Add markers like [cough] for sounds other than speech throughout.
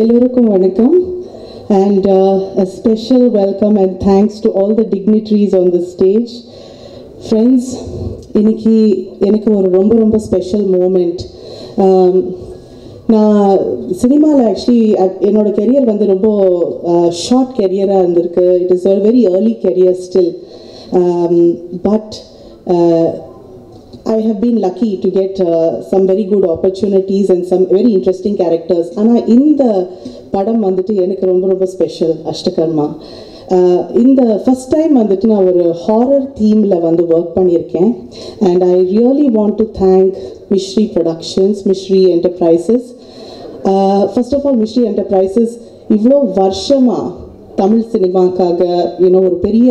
எல்லோருக்கும் வணக்கம். And uh, a special welcome and thanks to all the dignitaries on the stage. Friends இன்னைக்கு எனக்கு ஒரு ரொம்ப ரொம்ப ஸ்பெஷல் மூமெண்ட் um, நான் சினிமாவில் ஆக்சுவலி என்னோட கெரியர் வந்து ரொம்ப uh, ஷார்ட் கெரியராக இருந்திருக்கு. It is a very early career still but I have been lucky to get uh, some very good opportunities and some very interesting characters. ஆனால் இந்த படம் வந்துட்டு எனக்கு ரொம்ப ரொம்ப ஸ்பெஷல் அஷ்டகர்மா. இந்த ஃபஸ்ட் டைம் வந்துட்டு நான் ஒரு ஹாரர் தீமில் வந்து ஒர்க் பண்ணியிருக்கேன். And I really want to thank Misri productions Misri enterprises first of all Misri enterprises இவ்வளோ வருஷமாக தமிழ் சினிமாக்காக யூனோ ஒரு பெரிய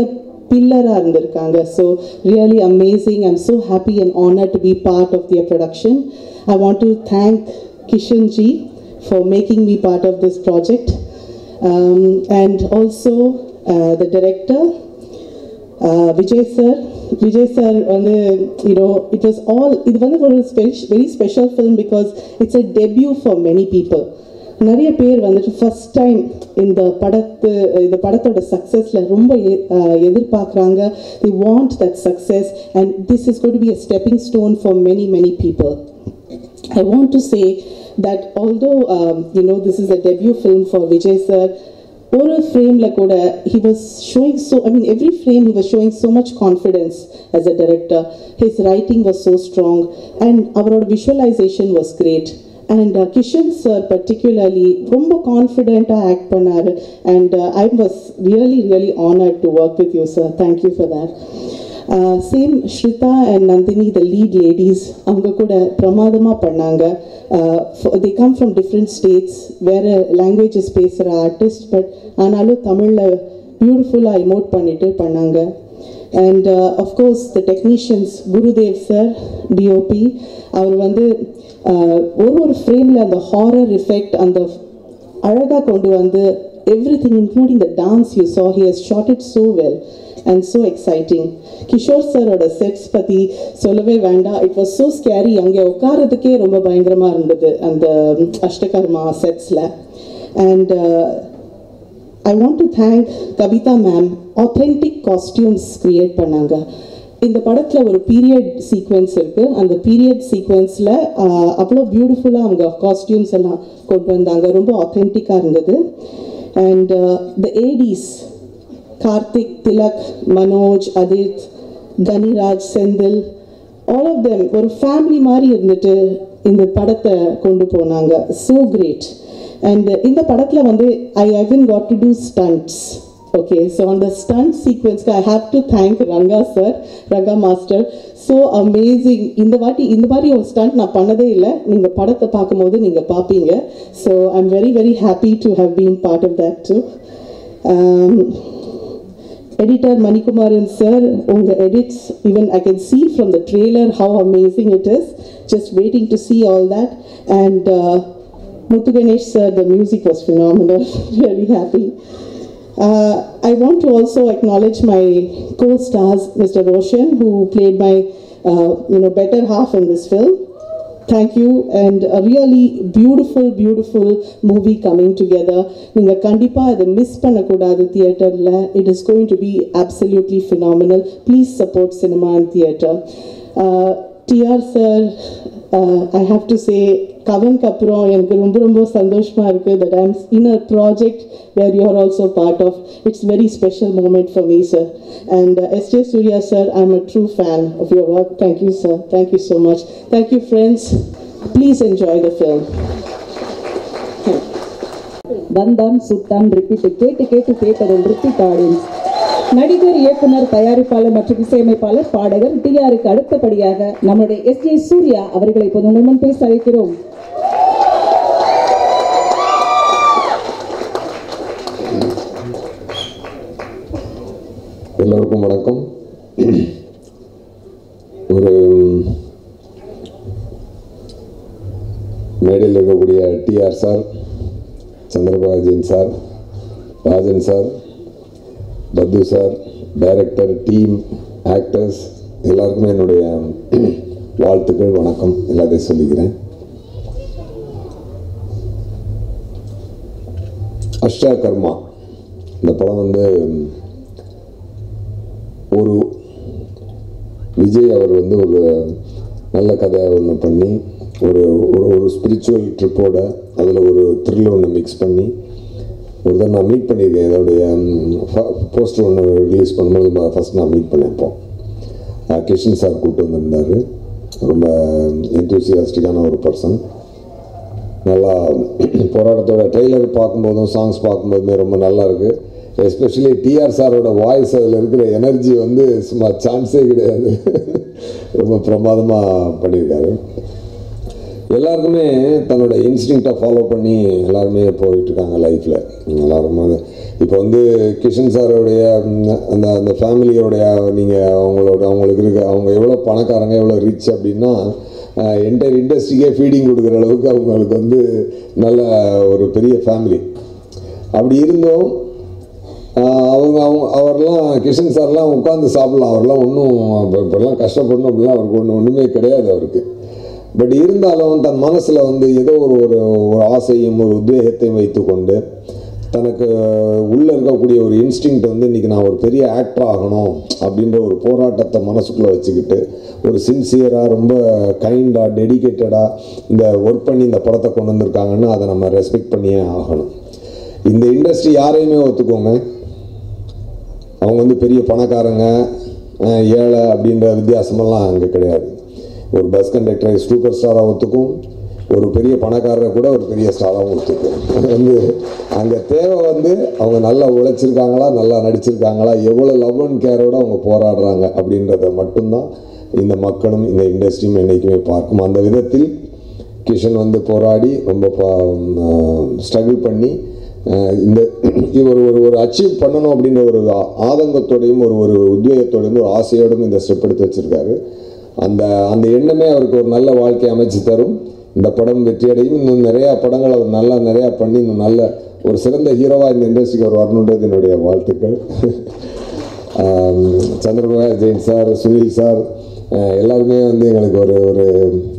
பில்லராக இருந்திருக்காங்க. So really amazing I'm so happy and honour to be part of their production I want to thank Kishan ji for making me part of this project and also the director Vijay sir Vijay sir வந்து you know it was all இது வந்து ஒரு very special film because it's a debut for many people நிறைய பேர் வந்துட்டு first time இந்த படத்து இந்த படத்தோட சக்ஸஸில் ரொம்ப எ- அஹ் எதிர்பார்க்குறாங்க the want that success and this is got be a stepping stone for many many people I want to say that although um, you know this is a debut film for Vijay sir, ஒரு ஃப்ரேமில் கூட he was showing so I mean every frame he was showing so much confidence as a director. His writing was so strong and அவரோட visualization was great. And Kishan sir particularly ரொம்ப கான்ஃபிடென்ட்டாக act பண்ணார். And I was really really honoured to work with you sir thank you for that same Sritha and Nandini the lead ladies அவங்க கூட பிரமாதமாக பண்ணாங்க. They come from different states வேறு languages பேசுகிற artist but ஆனாலும் தமிழில் பியூட்டிஃபுல்லாக இமோட் பண்ணிட்டு பண்ணாங்க. And of course the technicians Gurudev sir DOP அவர் வந்து ஒரு ஒரு ஃப்ரேமில் அந்த ஹாரர் எஃபெக்ட் அந்த அழகாக கொண்டு வந்து everything including the dance you saw he has shot it so well and so exciting Kishore சாரோட செட்ஸ் பற்றி சொல்லவே வேண்டாம். இட் வாஸ் ஸோ ஸ்கேரி அங்கே உட்காரதுக்கே ரொம்ப பயங்கரமாக இருந்தது அந்த Ashtakarma செட்ஸில் and I want to thank Kavitha ma'am authentic costumes create பண்ணாங்க. இந்த படத்தில் ஒரு பீரியட் சீக்வென்ஸ் இருக்குது அந்த பீரியட் சீக்வென்ஸில் அவ்வளோ பியூட்டிஃபுல்லாக அவங்க காஸ்டியூம்ஸ் எல்லாம் கொண்டு வந்தாங்க. ரொம்ப ஆத்தென்டிக்காக இருந்தது. And the ADs Karthik Thilak Manoj Adith Kaniraj Senthil all of them ஒரு ஃபேமிலி மாதிரி இருந்துட்டு இந்த படத்தை கொண்டு போனாங்க. ஸோ கிரேட் அண்ட் இந்த படத்தில் வந்து I haven't got to do stunts okay so அந்த stunt சீக்வன்ஸ்க்கு I have to thank Ranga sir Ranga master so amazing இந்த வாட்டி இந்த மாதிரி ஒரு ஸ்டண்ட் நான் பண்ணதே இல்லை நீங்கள் படத்தை பார்க்கும்போது நீங்கள் பார்ப்பீங்க so I am very very happy to have been part of that to editor Manikumaran sir, உங்க edits, even I can see from the trailer how amazing it is. Just waiting to see all that. And uh, Muthu Ganesh sir, the music was phenomenal. [laughs] really happy. Uh, I want to also acknowledge my co-stars, Mr. Roshan, who played my, uh, you know, better half in this film. Thank you and a really beautiful, beautiful movie coming together. நீங்கள் கண்டிப்பாக அதை miss பண்ணக்கூடாது தியேட்டரில் it is going to be absolutely phenomenal please support cinema and theatre TR sir I have to say கவனுக்கு அப்புறம் எனக்கு ரொம்ப ரொம்ப சந்தோஷமாக இருக்குது that I'm in a project where you are also part of it's very special moment for me sir and S J Surya sir I am a true fan of your work thank you sir thank you so much thank you friends please enjoy the film Vandhaan Suttaan repeat கேட்டு கேட்டு கேட்டதில் repeat audience நடிகர் இயக்குனர் தயாரிப்பாளர் மற்றும் இசையமைப்பாளர் பாடகர் டிஆருக்கு அடுத்தபடியாக நம்முடைய எஸ் ஜே சூர்யா அவர்களை இப்போது உங்கள் முன் பேச அழைக்கிறோம். எல்லோருக்கும் வணக்கம். ஒரு மேடையில் இருக்கக்கூடிய TR sir Chandrabajan sir Rajan sir பத்து சார் டைரக்டர் டீம் ஆக்டர்ஸ் எல்லாருக்குமே என்னுடைய [clears throat] வாழ்த்துக்கள் வணக்கம். எல்லாத்தையும் சொல்லிக்கிறேன். அஷ்டா கர்மா. இந்த படம் வந்து ஒரு விஜய் அவர் வந்து ஒரு நல்ல கதையை ஒன்று பண்ணி ஒரு ஒரு ஒரு ஸ்பிரிச்சுவல் ட்ரிப்போட அதில் ஒரு த்ரில் ஒன்று மிக்ஸ் பண்ணி ஒரு தடவை நான் மீட் பண்ணியிருக்கேன். இதோடைய போஸ்டர் ஒன்று ரிலீஸ் பண்ணும்போது ஃபஸ்ட் நான் மீட் பண்ணியிருப்போம் கிஷன் சார் கூப்பிட்டு வந்திருந்தார். ரொம்ப என்தூசியாஸ்டிக்கான ஒரு பர்சன் நல்லா போராட்டத்தோட ட்ரெய்லர் பார்க்கும்போதும் சாங்ஸ் பார்க்கும்போதுமே ரொம்ப நல்லா இருக்குது எஸ்பெஷலி டிஆர் சாரோட வாய்ஸ் அதில் இருக்கிற எனர்ஜி வந்து சும்மா சான்ஸே கிடையாது. [laughs] ரொம்ப பிரமாதமாக பண்ணியிருக்காரு. எல்லாருக்குமே தன்னோட இன்ஸ்டிங்க்டை ஃபாலோ பண்ணி எல்லாருமே போயிட்டுருக்காங்க லைஃப்பில் எல்லாருமே இப்போ வந்து கிஷன் சாரோடைய அந்த அந்த ஃபேமிலியோடைய நீங்கள் அவங்களோட அவங்களுக்கு இருக்க அவங்க எவ்வளோ பணக்காரங்க எவ்வளோ ரிச் அப்படின்னா என்டையர் இண்டஸ்ட்ரிக்கே ஃபீடிங் கொடுக்குற அளவுக்கு அவங்களுக்கு வந்து நல்ல ஒரு பெரிய ஃபேமிலி அப்படி இருந்தும் அவங்க அவங்க அவர்லாம் கிஷன் சார்லாம் உட்காந்து சாப்பிடலாம். அவர்லாம் ஒன்றும் இப்போல்லாம் கஷ்டப்படணும் அப்படிலாம் அவருக்கு ஒன்று ஒன்றுமே கிடையாது அவருக்கு. பட் இருந்தாலும் தன் மனசில் வந்து ஏதோ ஒரு ஒரு ஒரு ஆசையும் ஒரு உத்வேகத்தையும் வைத்துக்கொண்டு தனக்கு உள்ளே இருக்கக்கூடிய ஒரு இன்ஸ்டிங்க்ட் வந்து இன்றைக்கி நான் ஒரு பெரிய ஆக்டர் ஆகணும் அப்படின்ற ஒரு போராட்டத்தை மனசுக்குள்ளே வச்சுக்கிட்டு ஒரு சின்சியராக ரொம்ப கைண்டாக டெடிகேட்டடாக இந்த ஒர்க் பண்ணி இந்த படத்தை கொண்டு வந்திருக்காங்கன்னு அதை நம்ம ரெஸ்பெக்ட் பண்ணியே ஆகணும். இந்த இண்டஸ்ட்ரி யாரையுமே ஒத்துக்கோங்க. அவங்க வந்து பெரிய பணக்காரங்க ஏழை அப்படின்ற வித்தியாசமெல்லாம் அங்கே கிடையாது. ஒரு பஸ் கண்டக்டரை சூப்பர் ஸ்டாராக ஒத்துக்கும். ஒரு பெரிய பணக்காரரை கூட ஒரு பெரிய ஸ்டாராகவும் ஒத்துக்கும். வந்து அங்கே தேவை வந்து அவங்க நல்லா உழைச்சிருக்காங்களா நல்லா நடிச்சிருக்காங்களா எவ்வளோ லவ் அண்ட் கேரோடு அவங்க போராடுறாங்க அப்படின்றத மட்டும்தான் இந்த மக்களும் இந்த இண்டஸ்ட்ரியும் என்றைக்குமே பார்க்கும். அந்த விதத்தில் கிஷன் வந்து போராடி ரொம்ப ஸ்ட்ரகிள் பண்ணி இந்த இவர் ஒரு ஒரு அச்சீவ் பண்ணணும் அப்படின்ற ஒரு ஆதங்கத்தோடையும் ஒரு ஒரு உத்வேகத்தோடையும் ஒரு ஆசையோடும் இந்த ஸ்டெப் எடுத்து வச்சிருக்காரு. அந்த அந்த எண்ணமே அவருக்கு ஒரு நல்ல வாழ்க்கை அமைச்சு தரும். இந்த படம் வெற்றியடையும். இன்னும் நிறையா படங்கள் அவர் நல்லா நிறையா பண்ணி இன்னும் நல்ல ஒரு சிறந்த ஹீரோவாக இந்த இண்டஸ்ட்ரிக்கு அவர் வரணுன்றது என்னுடைய வாழ்த்துக்கள். ஆம், சந்திரபாபு ஜெயின் சார் சுனில் சார் எல்லாருமே வந்து எங்களுக்கு ஒரு ஒரு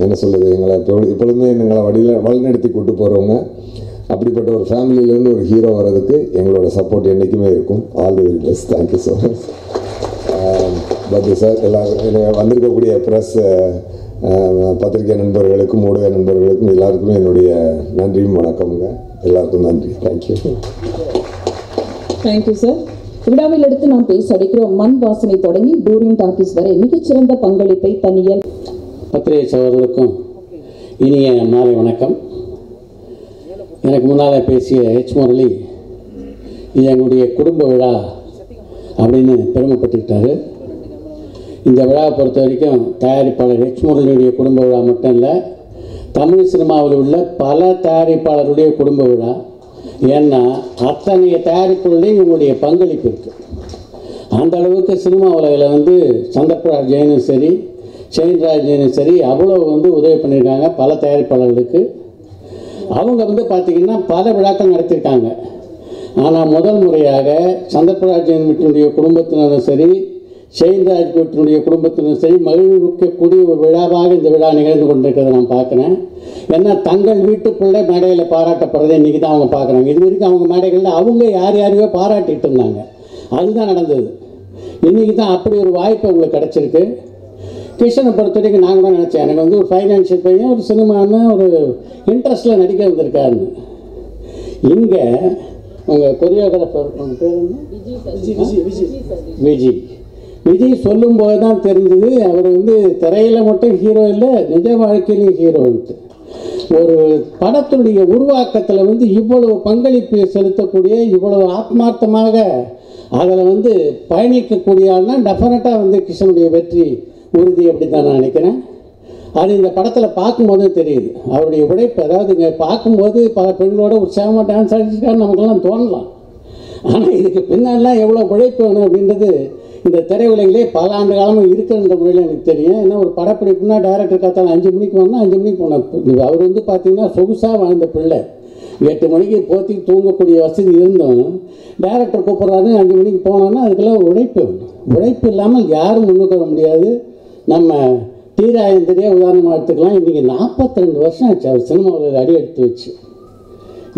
என்ன சொல்கிறது எங்களை இப்போ எப்பொழுதுமே எங்களை வழியில் வழிநடத்தி கூட்டு போகிறவங்க அப்படிப்பட்ட ஒரு ஃபேமிலியிலேருந்து ஒரு ஹீரோ வர்றதுக்கு எங்களோட சப்போர்ட் என்றைக்குமே இருக்கும். All the very best thank you so much பத்து சார் எல்லாரும் இது வந்திருக்கக்கூடிய ப்ரெஸ் பத்திரிகை நண்பர்களுக்கும் ஊடக நண்பர்களுக்கும் எல்லாருக்குமே என்னுடைய நன்றியும் வணக்கமுங்க. எல்லாருக்கும் நன்றி. தேங்க்யூ தேங்க்யூ சார் விழாவில் அடுத்து நாம் பேச அடிக்கிறோம் மண் வாசனை தொடங்கி டூரிங் டாக்கீஸ் வரை மிகச்சிறந்த பங்களிப்பை தனியல் பத்திரிகை சகோதரர்களுக்கும் இனிய மாலை வணக்கம். எனக்கு முன்னால் பேசிய ஹெச் முரளி இது எங்களுடைய குடும்ப விழா அப்படின்னு பெருமைப்பட்டுக்கிட்டாரு. இந்த விழாவை பொறுத்த வரைக்கும் தயாரிப்பாளர் ஹெச் முரளியுடைய குடும்ப விழா மட்டும் இல்லை தமிழ் சினிமாவில் உள்ள பல தயாரிப்பாளருடைய குடும்ப விழா. ஏன்னா அத்தகைய தயாரிப்புகளையும் இவங்களுடைய பங்களிப்பு இருக்குது அந்த அளவுக்கு சினிமா உலகில் வந்து சந்திரபிரா ஜெயினும் சரி செயின்ராஜ் ஜெயினும் சரி அவ்வளோ வந்து உதவி பண்ணியிருக்காங்க பல தயாரிப்பாளர்களுக்கு. அவங்க வந்து பார்த்திங்கன்னா பல விழாக்கள் நடத்தியிருக்காங்க. ஆனால் முதல் முறையாக சந்திரபிரா ஜெயின் குடும்பத்தினரும் சரி ஷெயின்ராஜ் வீட்டினுடைய குடும்பத்தினரும் சரி மகிழ்விக்கக்கூடிய ஒரு விழாவாக இந்த விழா நிகழ்ந்து கொண்டிருக்கிறத நான் பார்க்குறேன். ஏன்னா தங்கள் வீட்டு பிள்ளை மேடையில் பாராட்டப்படுறதை இன்றைக்கி தான் அவங்க பார்க்குறாங்க. இது வரைக்கும் அவங்க மேடைகளில் அவங்க யார் யாரையோ பாராட்டிட்டு இருந்தாங்க. அதுதான் நடந்தது. இன்றைக்கி தான் அப்படி ஒரு வாய்ப்பு உங்களுக்கு கிடச்சிருக்கு. கிஷனை பொறுத்த வரைக்கும் நான் கூட நினச்சேன். எனக்கு வந்து ஒரு ஃபைனான்ஷியல் பையன் ஒரு சினிமான்னு ஒரு இன்ட்ரெஸ்ட்டில் நடிக்க வந்திருக்காருன்னு. இங்கே உங்கள் கொரியோகிராஃபர் என்ன? விஜய் விஜய் சொல்லும்போது தான் தெரிஞ்சது அவர் வந்து திரையில் மட்டும் ஹீரோ இல்லை நிஜ வாழ்க்கையிலையும் ஹீரோன்ட்டு ஒரு படத்துடைய உருவாக்கத்தில் வந்து இவ்வளவு பங்களிப்பு செலுத்தக்கூடிய இவ்வளவு ஆத்மார்த்தமாக அதில் வந்து பயணிக்கக்கூடிய டெஃபினட்டாக வந்து கிஷனுடைய வெற்றி உறுதி அப்படி தான் நான் நினைக்கிறேன். அது இந்த படத்தில் பார்க்கும்போது தெரியுது. அவருடைய உழைப்பு அதாவது இங்கே பார்க்கும்போது பல பெண்களோட உற்சாகமாக டான்ஸ் ஆடிச்சிருக்காரு நமக்கெல்லாம் தோணலாம். ஆனால் இதுக்கு பின்னாடிலாம் எவ்வளோ உழைப்பு வேணும் அப்படின்றது இந்த திரையுலகிலே பல ஆண்டு காலமாக இருக்குன்ற முறையில் எனக்கு தெரியும். ஏன்னா ஒரு படப்பிடிப்புனா டேரக்டர் காத்தால அஞ்சு மணிக்கு வந்தால் அஞ்சு மணிக்கு போனோம் அவர் வந்து பார்த்தீங்கன்னா சொகுசாக வாழ்ந்த பிள்ளை. எட்டு மணிக்கு போத்தி தூங்கக்கூடிய வசதி இருந்தோம் டேரக்டர் கூப்பிட்றாரு அஞ்சு மணிக்கு போனோன்னா அதுக்கெல்லாம் உழைப்பு உழைப்பு இல்லாமல் யாரும் முன்னுக்கு வர முடியாது. நம்ம தீராயந்திரியே உதாரணமாக எடுத்துக்கலாம். இன்றைக்கி நாற்பத்தி ரெண்டு வருஷம் ஆச்சு அவர் சினிமாவில் அடி எடுத்து வச்சு.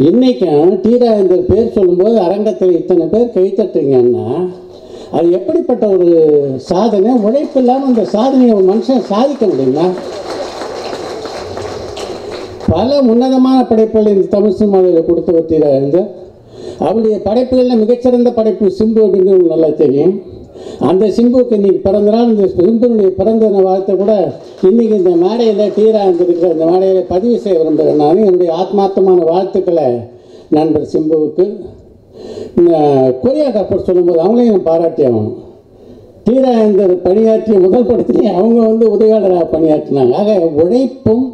இன்னைக்கும் தீராயந்தர் பேர் சொல்லும்போது அரங்கத்தில் இத்தனை பேர் கைத்தட்டுறீங்கன்னா அது எப்படிப்பட்ட ஒரு சாதனை? உழைப்பு இல்லாமல் அந்த சாதனையை ஒரு மனுஷன் சாதிக்க முடியுமா? பல உன்னதமான படைப்புகள் இந்த தமிழ் சினிமாவில் கொடுத்து டீராஜேந்தர் அவருடைய படைப்புகளில் மிகச்சிறந்த படைப்பு சிம்பு அப்படிங்கிறது உங்களுக்கு நல்லா தெரியும். அந்த சிம்புக்கு இன்னைக்கு பிறந்த நாள் இந்த சிம்புனுடைய பிறந்த வாழ்த்தை கூட இன்னைக்கு இந்த மேடையில் டீரா இருந்திருக்கிற இந்த மேடையில் பதிவு செய்ய விரும்புகிறேன் நான். என்னுடைய ஆத்மார்த்தமான வாழ்த்துக்களை நண்பர் சிம்புவுக்கு. இந்த கொரியோகிராஃபர் சொல்லும்போது அவங்களையும் பாராட்டி ஆகணும். டீராஜேந்தர் பணியாற்றிய முதல் படத்துலேயே அவங்க வந்து உதவியாளராக பணியாற்றினாங்க. ஆக உழைப்பும்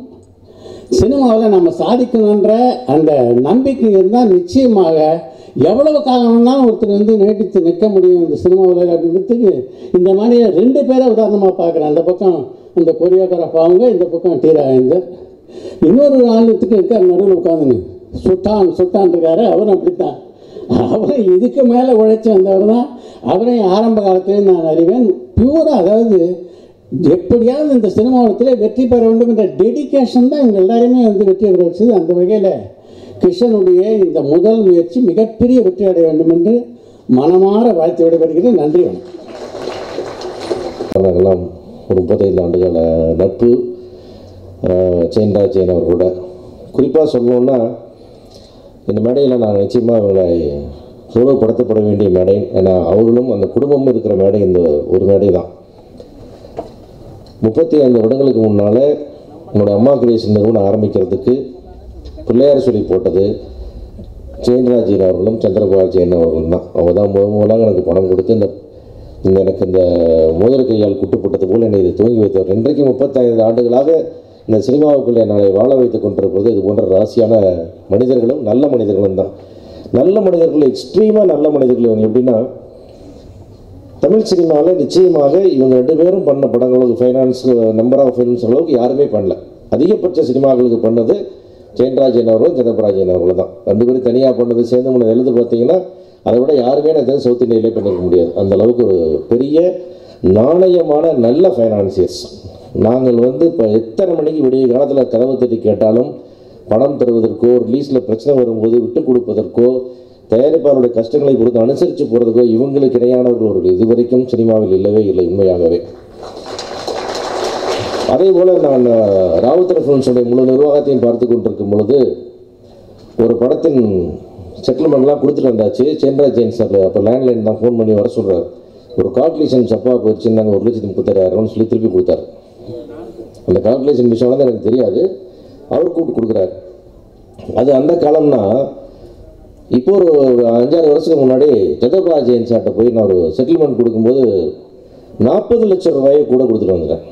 சினிமாவில் நம்ம சாதிக்கணுன்ற அந்த நம்பிக்கை இருந்தால் நிச்சயமாக எவ்வளவு காலம்னாலும் ஒருத்தர் வந்து நீடித்து நிற்க முடியும் இந்த சினிமாவில் அப்படின்றதுக்கு இந்த மாதிரி ரெண்டு பேரை உதாரணமாக பார்க்குறேன். அந்த பக்கம் அந்த கொரியோகிராஃப் அவங்க இந்த பக்கம் டி ராஜேந்தர் இன்னொரு ஆளுத்துக்கு இருக்கார் நடுவில் உட்காந்துங்க சுட்டான் சுட்டான் இருக்காரு அவரும் அப்படித்தான். அவரை இதுக்கு மேலே உழைச்சி வந்தவர் தான் அவரையும் ஆரம்ப காலத்திலே நான் அறிவேன். பியூராக அதாவது எப்படியாவது இந்த சினிமாவளத்தில் வெற்றி பெற வேண்டும் என்ற டெடிகேஷன் தான் இவங்க எல்லாருமே வந்து வெற்றி பெற வச்சது. அந்த வகையில் கிருஷ்ணனுடைய இந்த முதல் முயற்சி மிகப்பெரிய வெற்றி அடைய வேண்டும் என்று மனமாற வாழ்த்து விடைபெறுகிறேன். நன்றி வணக்கம். ஒரு முப்பத்தைந்து ஆண்டுகால நட்பு ஆஹ், செயின்ராஜ் ஜெயின் அவர்களோட. குறிப்பாக சொல்லணுன்னா இந்த மேடையில் நான் நிச்சயமாக அவங்களை கௌரவப்படுத்தப்பட வேண்டிய மேடை. ஏன்னா அவர்களும் அந்த குடும்பமும் இருக்கிற மேடை இந்த ஒரு மேடை தான். முப்பத்தி ஐந்து வருடங்களுக்கு முன்னால் என்னோட அம்மா கிரியேஷன் நிறுவனம் ஆரம்பிக்கிறதுக்கு பிள்ளையார் சொல்லி போட்டது ஜெயன்ராஜ் அவர்களும் சந்திரபால் ஜெயின் அவர்களும் தான். அவங்க தான் முதல் முதலாக எனக்கு பணம் கொடுத்து இந்த இந்த எனக்கு இந்த மோதிர கையால் குட்டுப்பட்டது போல் என்னை இது துவங்கி வைத்தவர். இன்றைக்கு முப்பத்தைந்து ஆண்டுகளாக இந்த சினிமாவுக்குள்ளே நாளை வாழ வைத்துக் கொண்டிருப்பது இது போன்ற ராசியான மனிதர்களும் நல்ல மனிதர்களும் தான். நல்ல மனிதர்கள் எக்ஸ்ட்ரீமாக நல்ல மனிதர்கள் இவங்க. எப்படின்னா தமிழ் சினிமாவில் நிச்சயமாக இவங்க ரெண்டு பேரும் பண்ண படங்களுக்கு ஃபைனான்ஸ் நம்பர் ஆஃப் ஃபிலிம்ஸ் அளவுக்கு யாருமே பண்ணல. அதிகபட்ச சினிமாக்களுக்கு பண்ணது ஜெயன்ராஜன் அவர்களும் சிதம்பராஜன் அவர்களும் தான். ரெண்டு பேரும் தனியாக பண்ணது சேர்ந்து முன்ன எழுது பார்த்தீங்கன்னா அதை விட யாருமே நான் தெரிஞ்சு சவுத் இந்தியாவிலே பண்ணிருக்க முடியாது. அந்த அளவுக்கு ஒரு பெரிய நாணயமான நல்ல ஃபைனான்சியர்ஸ் நாங்கள் வந்து இப்போ எத்தனை மணிக்கு விடிய காலத்தில் கதவு தட்டி கேட்டாலும் பணம் தருவதற்கோ ரிலீஸில் பிரச்சனை வரும்போது விட்டு கொடுப்பதற்கோ தயாரிப்பாளருடைய கஷ்டங்களை கொடுத்து அனுசரித்து போகிறதுக்கோ இவங்களுக்கு இணையானவர்கள் ஒரு இதுவரைக்கும் சினிமாவில் இல்லவே இல்லை உண்மையாகவே. அதே போல் நான் ராவுத்தர ஃபிலிம்ஸுடைய முழு நிர்வாகத்தையும் பார்த்து கொண்டிருக்கும் பொழுது ஒரு படத்தின் செட்டில்மெண்ட்லாம் கொடுத்துட்டு வந்தாச்சு. சென்ட்ரா ஜெயின் சார் அப்போ லேண்ட்லைன் தான் ஃபோன் பண்ணி வர சொல்கிறார் ஒரு கால்குலேஷன் சப்பாக போயிடுச்சு நாங்கள் ஒரு லட்சத்தி முப்பத்தாயிரம்னு சொல்லி திருப்பி கொடுத்தாரு. அந்த கால்குலேஷன் விஷயம் தான் எனக்கு தெரியாது. அவர் கூப்பிட்டு கொடுக்குறாரு. அது அந்த காலம்னா இப்போ ஒரு ஒரு அஞ்சாறு வருஷத்துக்கு முன்னாடி ஜெதபா ஜெயின் சார்ட்ட போய் நான் ஒரு செட்டில்மெண்ட் கொடுக்கும்போது நாற்பது லட்சம் ரூபாயை கூட கொடுத்துட்டு வந்துட்டேன்.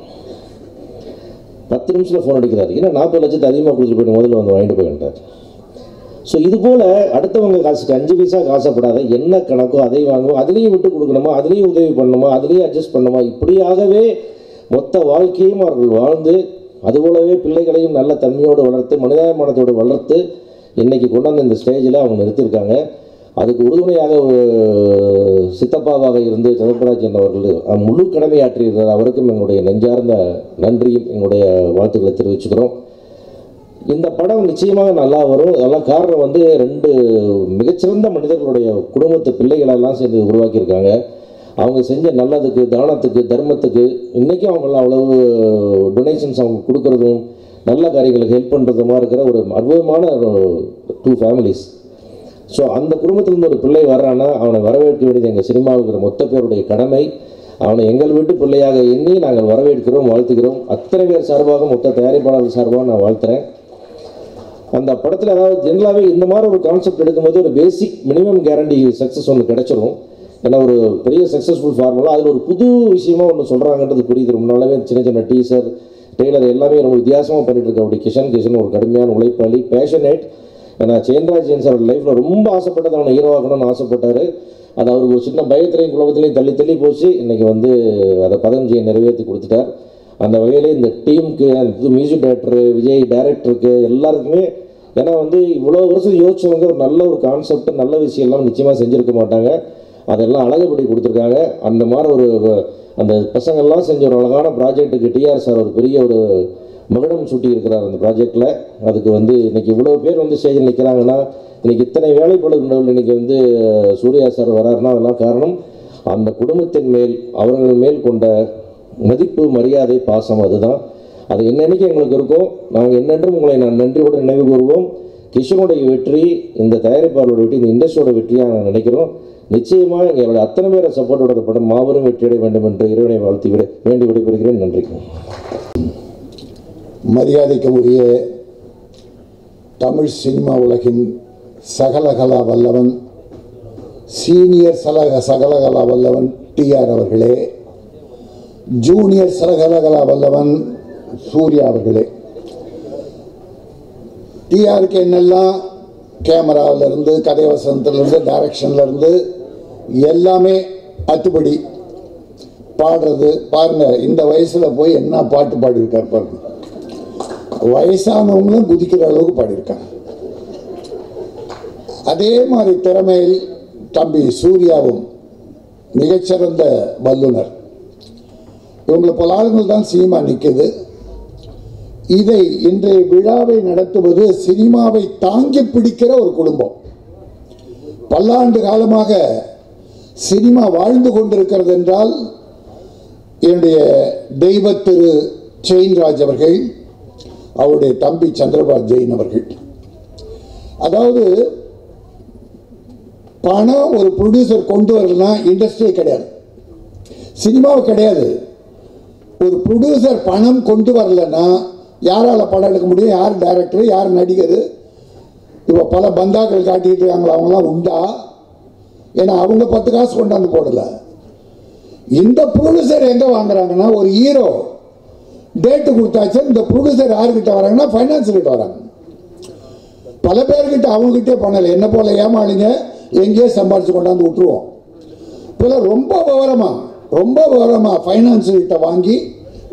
பத்து நிமிஷத்தில் ஃபோன் அடிக்கிறார். ஏன்னா நாற்பது லட்சத்தை அதிகமாக கொடுத்துட்டு போய் முதல்ல வந்து வாங்கிட்டு போயிட்டார் ஸோ இது போல் அடுத்தவங்க காசுக்கு அஞ்சு பைசா காசப்படாத என்ன கணக்கோ அதை வாங்குவோம் அதுலேயும் விட்டு கொடுக்கணுமா அதுலேயும் உதவி பண்ணணுமா அதுலேயும் அட்ஜஸ்ட் பண்ணணுமா இப்படியாகவே மொத்த வாழ்க்கையும் அவர்கள் வாழ்ந்து அதுபோலவே பிள்ளைகளையும் நல்ல தன்மையோடு வளர்த்து மனிதாபிமானத்தோடு வளர்த்து இன்னைக்கு கொண்டாந்து இந்த ஸ்டேஜில் அவங்க நிறுத்தியிருக்காங்க. அதுக்கு உறுதுணையாக ஒரு சித்தப்பாவாக இருந்து ஜெகபராஜன் அவர்கள் முழு கடமையாற்றியிருந்தார் அவருக்கும் எங்களுடைய நெஞ்சார்ந்த நன்றியும் எங்களுடைய வாழ்த்துக்களை தெரிவிச்சுக்கிறோம். இந்த படம் நிச்சயமாக நல்லா வரும். அதெல்லாம் காரணம் வந்து ரெண்டு மிகச்சிறந்த மனிதர்களுடைய குடும்பத்து பிள்ளைகளெல்லாம் சேர்ந்து உருவாக்கியிருக்காங்க. அவங்க செஞ்ச நல்லதுக்கு தானத்துக்கு தர்மத்துக்கு இன்றைக்கும் அவங்களாம் அவ்வளவு டொனேஷன்ஸ் அவங்க கொடுக்குறதும் நல்ல காரியங்களுக்கு ஹெல்ப் பண்ணுறதுமா இருக்கிற ஒரு அற்புதமான டூ ஃபேமிலிஸ் ஸோ அந்த குடும்பத்திலிருந்து ஒரு பிள்ளை வர்றான்னா அவனை வரவேற்க வேண்டியது எங்கள் சினிமாவுக்கிற மொத்த பேருடைய கடமை. அவனை எங்கள் வீட்டு பிள்ளையாக எண்ணி நாங்கள் வரவேற்கிறோம் வாழ்த்துக்கிறோம் அத்தனை பேர் சார்பாக மொத்த தயாரிப்பாளர்கள் சார்பாக நான் வாழ்த்துறேன். அந்த படத்தில் அதாவது ஜென்ரலாகவே இந்த மாதிரி ஒரு கான்செப்ட் எடுக்கும்போது ஒரு பேசிக் மினிமம் கேரண்டி சக்ஸஸ் ஒன்று கிடச்சிரும். ஏன்னா ஒரு பெரிய சக்ஸஸ்ஃபுல் ஃபார்முலா அதில் ஒரு புது விஷயமா ஒன்று சொல்கிறாங்கன்றது புரியுது. ரொம்ப சின்ன சின்ன டீசர் டெய்லர் எல்லாமே ரொம்ப வித்தியாசமாக பண்ணிட்டு இருக்க அப்படி கிஷன். கிஷன் ஒரு கடுமையான உழைப்பாளி பேஷனேட் ஏன்னா சேந்திராஜ் ஜெயின் சார் லைஃப்பில் ரொம்ப ஆசைப்பட்டது அவனை ஹீரோ ஆசைப்பட்டார். அது அவருக்கு ஒரு சின்ன பயத்திலையும் குழப்பத்திலையும் தள்ளி தள்ளி போச்சு. இன்றைக்கி வந்து அதை பதஞ்செயை நிறைவேற்றி கொடுத்துட்டார். அந்த வகையில் இந்த டீமுக்கு புது மியூசிக் டைரக்டரு விஜய் டைரக்டருக்கு எல்லாருக்குமே ஏன்னா வந்து இவ்வளோ வருஷம் யோசிச்சவங்க ஒரு நல்ல ஒரு கான்செப்ட் நல்ல விஷயம்லாம் நிச்சயமாக செஞ்சுருக்க மாட்டாங்க. அதெல்லாம் அழகுபடி கொடுத்துருக்காங்க. அந்த மாதிரி ஒரு வ- அந்த பசங்கள்லாம் செஞ்ச ஒரு அழகான ப்ராஜெக்ட்டுக்கு டிஆர் சார் ஒரு பெரிய ஒரு மகுடம் சூட்டி இருக்கிறார் அந்த ப்ராஜெக்டில். அதுக்கு வந்து இன்றைக்கி இவ்வளோ பேர் வந்து ஸ்டேஜில் நிற்கிறாங்கன்னா இன்றைக்கி இத்தனை வேலைப்படுகின்றவர்கள் இன்னைக்கு வந்து சூர்யா சார் வராருன்னா அதெல்லாம் காரணம். அந்த குடும்பத்தின் மேல் அவர்கள் மேல் கொண்ட மதிப்பு மரியாதை பாசம் அதுதான். அது என்னன்னைக்கு எங்களுக்கு இருக்கும் நாங்கள் என்னென்றும் உங்களை நான் நன்றியோடு நினைவு கூறுவோம். கிஷனுடைய வெற்றி இந்த தயாரிப்பாளரோட வெற்றி இந்த இண்டஸ்ட்ரியோட வெற்றியாக நான் நினைக்கிறோம். நிச்சயமாக எங்களுடைய அத்தனை பேரை சப்போர்ட்டோட படம் மாபெரும் வெற்றியடைய வேண்டும் என்று இறைவனை வாழ்த்தி விட வேண்டி விடைபெறுகிறேன். நன்றி. மரியாதைக்கு உரிய தமிழ் சினிமா உலகின் சகலகலா வல்லவன் சீனியர் சலக சகலகலா வல்லவன் டிஆர் அவர்களே ஜூனியர் சகலகலா வல்லவன் சூர்யா அவர்களே. டிஆருக்கு என்னெல்லாம் கேமராவிலேருந்து கதை வசனத்துலேருந்து டைரக்ஷன்லேருந்து எல்லாமே அத்துப்படி பாடுறது. பாருங்கள் இந்த வயசில் போய் என்ன பாட்டு பாடியிருக்கார் பாருங்க. வயசானவங்களும் குதிக்கிற அளவுக்கு பாடியிருக்காங்க. அதே மாதிரி திறமையில் தம்பி சூர்யாவும் மிகச்சிறந்த வல்லுனர் இவங்களை பல ஆளுங்கள் தான் சினிமா நிற்குது இதை இன்றைய விழாவை நடத்துவது சினிமாவை தாங்கி பிடிக்கிற ஒரு குடும்பம். பல்லாண்டு காலமாக சினிமா வாழ்ந்து கொண்டிருக்கிறது என்றால் என்னுடைய தெய்வ திரு ஜெயின்ராஜ் அவர்கள் அவருடைய தம்பி சந்திரபாபு ஜெயின் அவர்கள். அதாவது பணம் ஒரு ப்ரொடியூசர் கொண்டு வரலன்னா இண்டஸ்ட்ரியே கிடையாது. சினிமாவை கிடையாது. ஒரு ப்ரொடியூசர் பணம் கொண்டு வரலன்னா யாரால் படம் எடுக்க முடியும் யார் டைரக்டர் யார் நடிகர்? இப்போ பல பந்தாக்கள் காட்டிட்டு இருக்காங்களா அவங்களாம் உண்டா? ஏன்னா அவங்க பத்து காசு கொண்டாந்து போடல. இந்த ப்ரொடியூசர் எங்கே வாங்குறாங்கன்னா ஒரு ஹீரோ டேட்டு கொடுத்தாச்சு. இந்த ப்ரொடியூசர் யாருக்கிட்ட வராங்கன்னா ஃபைனான்ஸ் கிட்ட வராங்க. பல பேர்கிட்ட அவங்ககிட்டே பண்ணலை. என்ன போல ஏமாளிங்க? எங்கேயோ சம்பாதிச்சு கொண்டாந்து விட்டுருவோம். இப்போல்லாம் ரொம்ப விவரமா ரொம்ப விவரமா ஃபைனான்ஸ் கிட்ட வாங்கி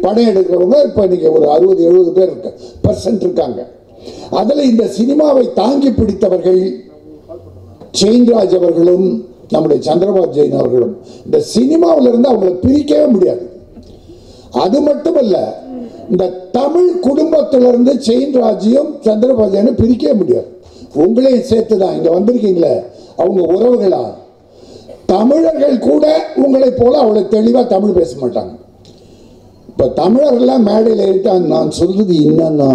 படம் எடுக்கிறவங்க இப்போ இன்னைக்கு ஒரு அறுபது எழுபது பேர் இருக்க பர்சன்ட் இருக்காங்க. அதில் இந்த சினிமாவை தாங்கி பிடித்தவர்கள் செயின்ராஜ் அவர்களும் நம்முடைய சந்திரபாபு ஜெயின் அவர்களும் இந்த சினிமாவில் இருந்து அவங்களை பிரிக்கவே முடியாது. அது மட்டுமல்ல இந்த தமிழ் குடும்பத்திலிருந்து செயின்ராஜையும் சந்திரபாபு பிரிக்கவே முடியாது. உங்களையும் சேர்த்து தான் இங்கே வந்திருக்கீங்களே அவங்க உறவுகளா? தமிழர்கள் கூட உங்களைப் போல அவ்வளோ தெளிவாக தமிழ் பேச மாட்டாங்க. இப்போ தமிழர்கள்லாம் மேடையில் ஏறிட்டாங்க நான் சொல்றது என்னன்னா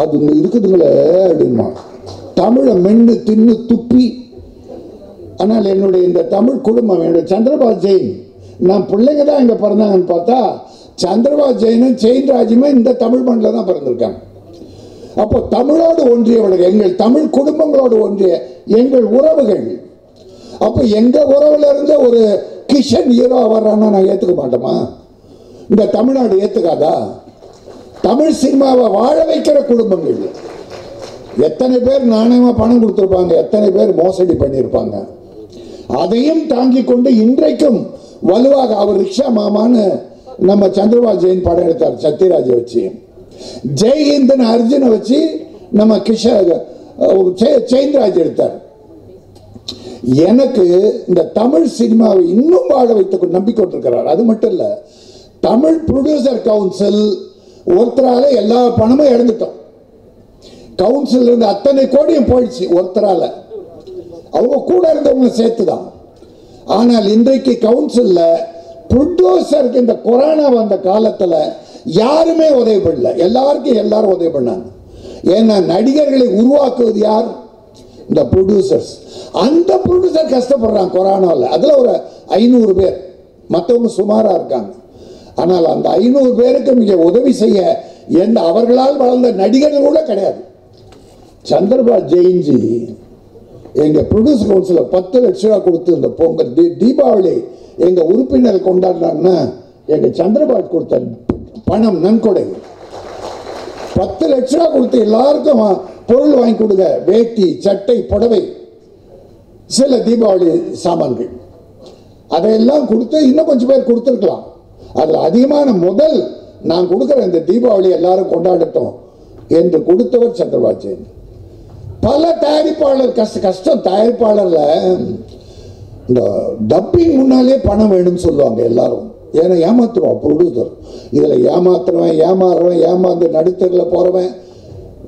அது இருக்குதுங்களே அப்படின்மா தமிழை மென்று தின்னு துப்பி. ஆனால் என்னுடைய இந்த தமிழ் குடும்பம் என்னுடைய சந்திரபாபு ஜெயின் நான் பிள்ளைங்க தான் இங்கே பிறந்தாங்கன்னு பார்த்தா சந்திரபாபு ஜெயினும் ராஜுமே இந்த தமிழ் மண்ணில் தான் பிறந்திருக்காங்க. அப்போ தமிழோடு ஒன்றியவர்கள் எங்கள் தமிழ் குடும்பங்களோடு ஒன்றிய எங்கள் உறவுகள். அப்போ எங்கள் உறவுல இருந்து ஒரு கிஷன் ஹீரோ வர்றான்னா நான் ஏற்றுக்க மாட்டோமா இந்த தமிழ்நாடு ஏற்றுக்காதா தமிழ் சினிமாவை வாழ வைக்கிற குடும்பங்கள். எத்தனை பேர் நாணயமா பணம் கொடுத்துருப்பாங்க எத்தனை பேர் மோசடி பண்ணியிருப்பாங்க. அதையும் தாங்கி கொண்டு இன்றைக்கும் வலுவாக அவர் ரிக்ஷா மாமான்னு நம்ம சந்திரபாபு ஜெயின் படம் எடுத்தார் சத்யராஜை வச்சு. ஜெய்ஹிந்தன் அர்ஜுனை வச்சு நம்ம கிஷ செ- எடுத்தார். எனக்கு இந்த தமிழ் சினிமாவை இன்னும் வாழ வைத்து நம்பிக்கொண்டிருக்கிறார் அது மட்டும் இல்லை தமிழ் ப்ரொடியூசர் கவுன்சில் ஒருத்தரால எல்லா பணமும் இழந்துட்டோம் கவுன்சில் இருந்த அத்தனை கோடியும் போயிடுச்சு ஒருத்தரால. அவங்க கூட இருந்தவங்க சேர்த்து தான் ஆனால் இன்றைக்கு கவுன்சிலில் ப்ரொடியூசருக்கு இந்த கொரோனா வந்த காலத்தில் யாருமே உதவி பண்ணல. எல்லாருக்கும் எல்லாரும் உதவி பண்ணாங்க. ஏன்னா நடிகர்களை உருவாக்குவது யார்? இந்த ப்ரொடியூசர்ஸ் அந்த ப்ரொடியூசர் கஷ்டப்படுறாங்க கொரோனாவில் அதில் ஒரு ஐநூறு பேர். மற்றவங்க சுமாராக இருக்காங்க. ஆனால் அந்த ஐநூறு பேருக்கு மிக உதவி செய்ய எந்த அவர்களால் வளர்ந்த நடிகர்கள் கூட கிடையாது. சந்திரபால் ஜெயின்ஜி எங்கள் ப்ரொடியூசர் கவுன்சில் பத்து லட்ச ரூபா கொடுத்து இந்த பொங்கல் தீ- தீபாவளி எங்க உறுப்பினர் கொண்டாடினாங்கன்னா எங்க சந்திரபால் கொடுத்த பணம் நன்கொடை. பத்து லட்ச ரூபா கொடுத்து எல்லாருக்கும் பொருள் வாங்கி கொடுங்க வேட்டி சட்டை புடவை சில தீபாவளி சாமான்கள். அதையெல்லாம் கொடுத்து இன்னும் கொஞ்சம் பேர் கொடுத்துருக்கலாம். அதில் அதிகமான முதல் நான் கொடுக்குற இந்த தீபாவளி எல்லாரும் கொண்டாடட்டும் என்று கொடுத்தவர் சந்திரபாச்சேன் பல தயாரிப்பாளர் கஷ்ட கஷ்டம் தயாரிப்பாளரில் இந்த டப்பிங் முன்னாலே பணம் வேணும்னு சொல்லுவாங்க எல்லாரும். ஏன்னா ஏமாத்துருவான் ப்ரொடியூசர் இதில் ஏமாத்துறவன் ஏமாறுறவன் ஏமாந்து நடுத்தரில் போகிறவன்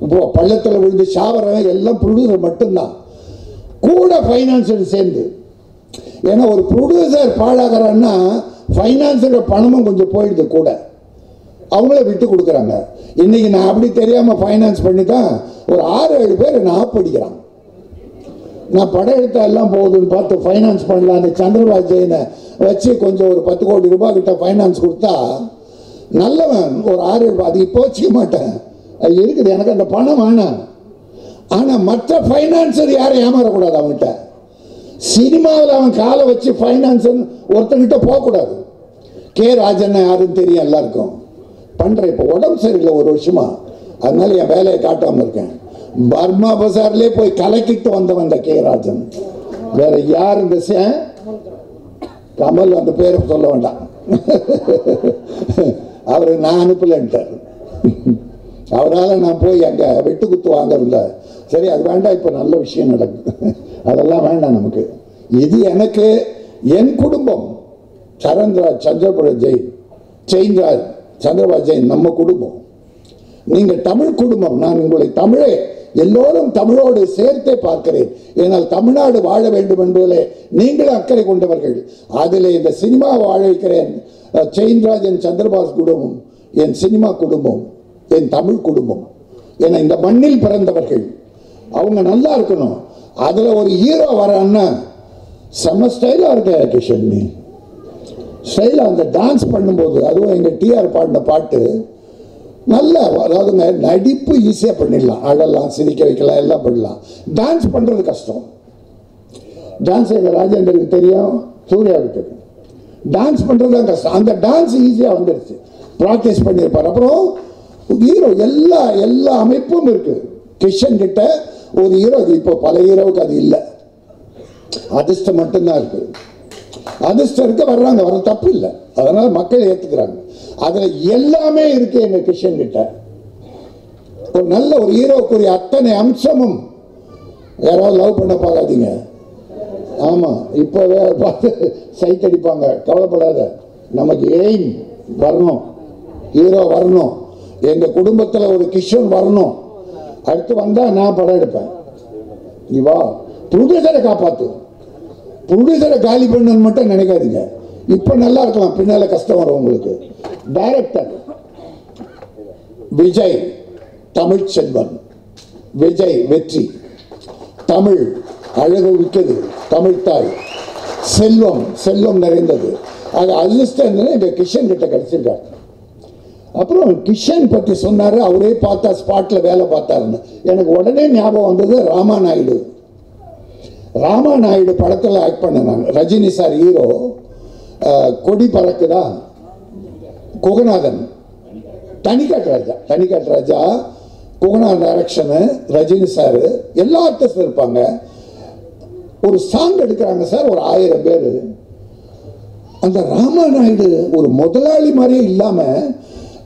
இப்போ பள்ளத்தில் விழுந்து சாவறவன் எல்லாம் ப்ரொடியூசர் மட்டும்தான். கூட ஃபைனான்சியல் சேர்ந்து. ஏன்னா ஒரு ப்ரொடியூசர் பாழாகிறான்னா ஃபைனான்ஸோட பணமும் கொஞ்சம் போயிடுது கூட. அவங்கள விட்டு கொடுக்குறாங்க. இன்னைக்கு நான் அப்படி தெரியாமல் ஃபைனான்ஸ் பண்ணி தான் ஒரு ஆறு ஏழு பேர் நான் ஆப் நான் படம் எடுத்தா எல்லாம் போகுதுன்னு பார்த்து ஃபைனான்ஸ் பண்ணலாம். அந்த சந்திரபாபு ஜெயினை வச்சு கொஞ்சம் ஒரு பத்து கோடி ரூபாய் கிட்ட ஃபைனான்ஸ் கொடுத்தா நல்லவன் ஒரு ஆறு ஏழு அது இப்போ வச்சுக்க மாட்டேன். அது இருக்குது. எனக்கு அந்த பணம் வேணாம். ஆனால் மற்ற ஃபைனான்சர் யாரும் ஏமாறக்கூடாது அவன்கிட்ட. சினிமாவில் அவன் காலை வச்சு ஃபைனான்ஸ் ஒருத்தங்கிட்ட போகக்கூடாது. கே ராஜன் யாருன்னு தெரியும் எல்லாருக்கும். பண்ணுறேன் இப்போ உடம்பு சரியில்லை ஒரு வருஷமா. அதனால என் வேலையை காட்டாமல் இருக்கேன். பர்மா பஜார்லேயே போய் கலக்கிட்டு வந்தவன் இந்த கே ராஜன். வேற யார் இந்த கமல் அந்த பேரை சொல்ல வேண்டாம். அவர் நான் அனுப்பலன்ட்டார். அவரால் நான் போய் அங்கே வெட்டு குத்து வாங்கறதில்ல சரி அது வேண்டாம் இப்போ நல்ல விஷயம் நடக்குது அதெல்லாம் வேண்டாம் நமக்கு. இது எனக்கு என் குடும்பம். சரண்ராஜ் சந்திரபுர ஜெயின் செயின்ராஜ் சந்திரபாபு ஜெயின் நம்ம குடும்பம். நீங்கள் தமிழ் குடும்பம் நான் உங்களை தமிழே எல்லோரும் தமிழோடு சேர்த்தே பார்க்கிறேன். ஏனால் தமிழ்நாடு வாழ வேண்டும் என்பதிலே நீங்கள் அக்கறை கொண்டவர்கள். அதில் இந்த சினிமா வாழ வைக்கிறேன் செயின்ராஜ் என் சந்திரபாஸ் குடும்பம் என் சினிமா குடும்பம் என் தமிழ் குடும்பம். என இந்த மண்ணில் பிறந்தவர்கள். அவங்க நல்லா இருக்கணும். அதில் ஒரு ஹீரோ வரான்னா செம்ம ஸ்டைலாக இருக்க கிஷன் ஸ்டைலாக அந்த டான்ஸ் பண்ணும்போது அதுவும் எங்கள் டிஆர் பாடின பாட்டு நல்ல அதாவது நடிப்பு ஈஸியாக பண்ணிடலாம். அழலாம் சிரிக்க வைக்கலாம் எல்லாம் பண்ணலாம். டான்ஸ் பண்ணுறது கஷ்டம். டான்ஸ் எங்கள் ராஜேந்தருக்கு தெரியும் சூர்யாவுக்கு தெரியும். டான்ஸ் பண்ணுறது தான் கஷ்டம். அந்த டான்ஸ் ஈஸியாக வந்துடுச்சு ப்ராக்டிஸ் பண்ணியிருப்பார். அப்புறம் ஹீரோ எல்லா எல்லா அமைப்பும் இருக்குது கிஷன் கிட்ட ஒரு ஹீரோ இப்போ பல ஹீரோவுக்கு அது இல்லை. அதிர்ஷ்டம் மட்டும்தான் இருக்குது அதிர்ஷ்டம் இருக்க வர்றாங்க வர தப்பு இல்லை. அதனால மக்கள் ஏத்துக்கிறாங்க. அதுல எல்லாமே இருக்கு எங்க கிஷன் கிட்ட. ஒரு நல்ல ஒரு ஹீரோக்குரிய அத்தனை அம்சமும் யாராவது லவ் பண்ண பார்க்காதீங்க. ஆமா இப்பவே பார்த்து சைட் அடிப்பாங்க. கவலைப்படாத. நமக்கு எய்ம் வரணும். ஹீரோ வரணும். எங்க குடும்பத்துல ஒரு கிஷன் வரணும். அடுத்து வந்தா நான் படம் எடுப்பேன். நீ வா. ப்ரொடியூசரை காப்பாத்து. ப்ரொடியூசரை காலி பண்ணணும்னு மட்டும் நினைக்காதீங்க. இப்போ நல்லா இருக்கலாம். பின்னால கஷ்டம் வரும் உங்களுக்கு. டைரக்டர் விஜய். தமிழ் செல்வன். விஜய் வெற்றி. தமிழ் அழகு மிக்கது. தமிழ்தாய் செல்வம் செல்வம் நிறைந்தது. அது அசிஸ்டன்ட் இந்த கிஷன் கிட்ட கிடைச்சிருக்காரு. அப்புறம் கிஷன் பற்றி சொன்னார் அவரே பார்த்தா ஸ்பாட்டில் வேலை பார்த்தாருன்னு. எனக்கு உடனே ஞாபகம் வந்தது ராமா நாயுடு. ராமா நாயுடு படத்தில் ஆக்ட் பண்ணினாங்க ரஜினி சார் ஹீரோ கொடி பறக்குதா? குகநாதன். தனிகாட் ராஜா தனிகாட் ராஜா. குகநாதன் டைரக்ஷனு ரஜினி சார் எல்லா ஆர்டிஸ்டும் இருப்பாங்க ஒரு சாங் எடுக்கிறாங்க சார் ஒரு ஆயிரம் பேர். அந்த ராமநாயுடு ஒரு முதலாளி மாதிரியே இல்லாமல்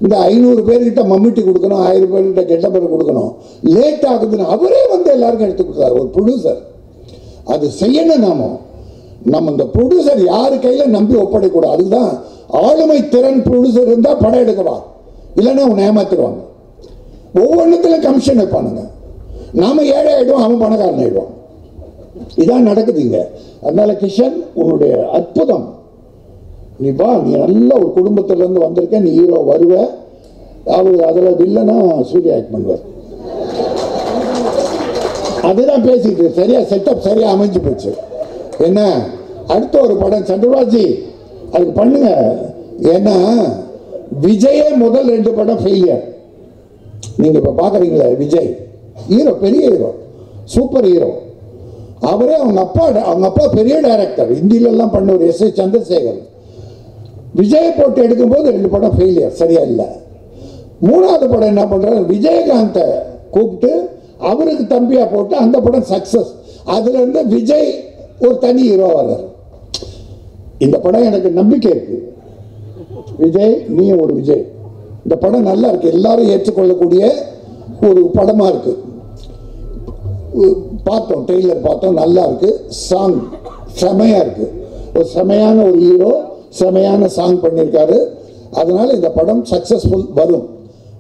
இந்த ஐநூறு பேர்கிட்ட மம்மிட்டி கொடுக்கணும் ஆயிரம் பேர்கிட்ட கெட்டப்பர் கொடுக்கணும். லேட் ஆகுதுன்னு அவரே வந்து எல்லாருக்கும் எடுத்து கொடுத்தாரு ஒரு ப்ரொடியூசர் அது செய்யணும் நாம. நம்ம இந்த ப்ரொடியூசர் யாரு கையில் நம்பி ஒப்படைக்கூடாது? அதுதான் ஆளுமை திறன் ப்ரொடியூசர் இருந்தால் படம் எடுக்கவா? இல்லைன்னா அவனை ஏமாத்திடுவாங்க. ஒவ்வொன்றுத்திலும் கமிஷன் வைப்பானுங்க. நாம ஏழை ஆயிடுவோம் அவன் பணக்காரன் ஆயிடுவான். இதான் நடக்குது இங்க. அதனால கிஷன் உன்னுடைய அற்புதம். நீ வா நீ நல்ல ஒரு குடும்பத்திலேருந்து வந்திருக்க நீ ஹீரோ வருவ. அவர் அதில் வில்லனா சூர்யா ஆக்ட் பண்ணுவார். அதுதான் பேசிட்டு சரியா செட்டப் சரியா அமைஞ்சு போச்சு. என்ன? அடுத்த ஒரு படம் சந்திரபாஜி அதுக்கு பண்ணுங்க. ஏன்னா விஜயே முதல் ரெண்டு படம் ஃபெயிலியர் நீங்க இப்ப பார்க்குறீங்களே விஜய். ஹீரோ பெரிய ஹீரோ சூப்பர் ஹீரோ அவரே அவங்க அப்பா அவங்க அப்பா பெரிய டைரக்டர் ஹிந்தில பண்ண ஒரு எஸ். ஏ. சந்திரசேகர். விஜய் போட்டு எடுக்கும்போது ரெண்டு படம் ஃபெயிலியர் சரியா இல்லை மூணாவது படம் என்ன பண்ணுறாரு விஜயகாந்தை கூப்பிட்டு அவருக்கு தம்பியாக போட்டு அந்த படம் சக்சஸ் அதுலேருந்து விஜய் ஒரு தனி ஹீரோ வர்றார் இந்த படம் எனக்கு நம்பிக்கை இருக்கு. விஜய் நீ ஒரு விஜய். இந்த படம் நல்லா இருக்கு. எல்லாரும் ஏற்றுக்கொள்ளக்கூடிய ஒரு படமாக இருக்கு. பார்த்தோம் ட்ரெய்லர் பார்த்தோம் நல்லா இருக்கு. சாங் செமையாக இருக்கு. ஒரு செமையான ஒரு ஹீரோ செமையான சாங் பண்ணியிருக்காரு. அதனால இந்த படம் சக்ஸஸ்ஃபுல் வரும்.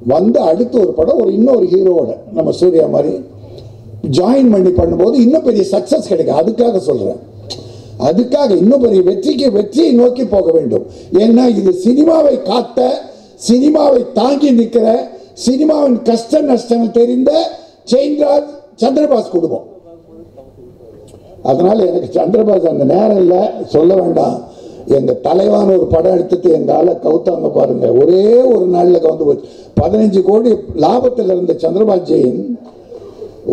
வந்து அடுத்து ஒரு படம் ஒரு இன்னொரு ஹீரோவோட நம்ம சூர்யா மாதிரி ஜாயின் பண்ணி பண்ணும்போது இன்னும் பெரிய சக்ஸஸ் கிடைக்கும். அதுக்காக சொல்கிறேன் அதுக்காக இன்னும் பெரிய வெற்றிக்கு வெற்றியை நோக்கி போக வேண்டும். ஏன்னா இது சினிமாவை காத்த சினிமாவை தாங்கி நிற்கிற சினிமாவின் கஷ்ட நஷ்டங்கள் தெரிந்த செயின்ராஜ் சந்திரபாஸ் குடும்பம். அதனால எனக்கு சந்திரபாஸ் அந்த நேரம் இல்லை. சொல்ல வேண்டாம். எங்கள் தலைவான ஒரு படம் எடுத்துட்டு எங்களால் ஆளை கவுத்தாங்க பாருங்கள் ஒரே ஒரு நாளில் கவுந்து போச்சு. பதினஞ்சு கோடி லாபத்தில் இருந்த சந்திரபாஜியின்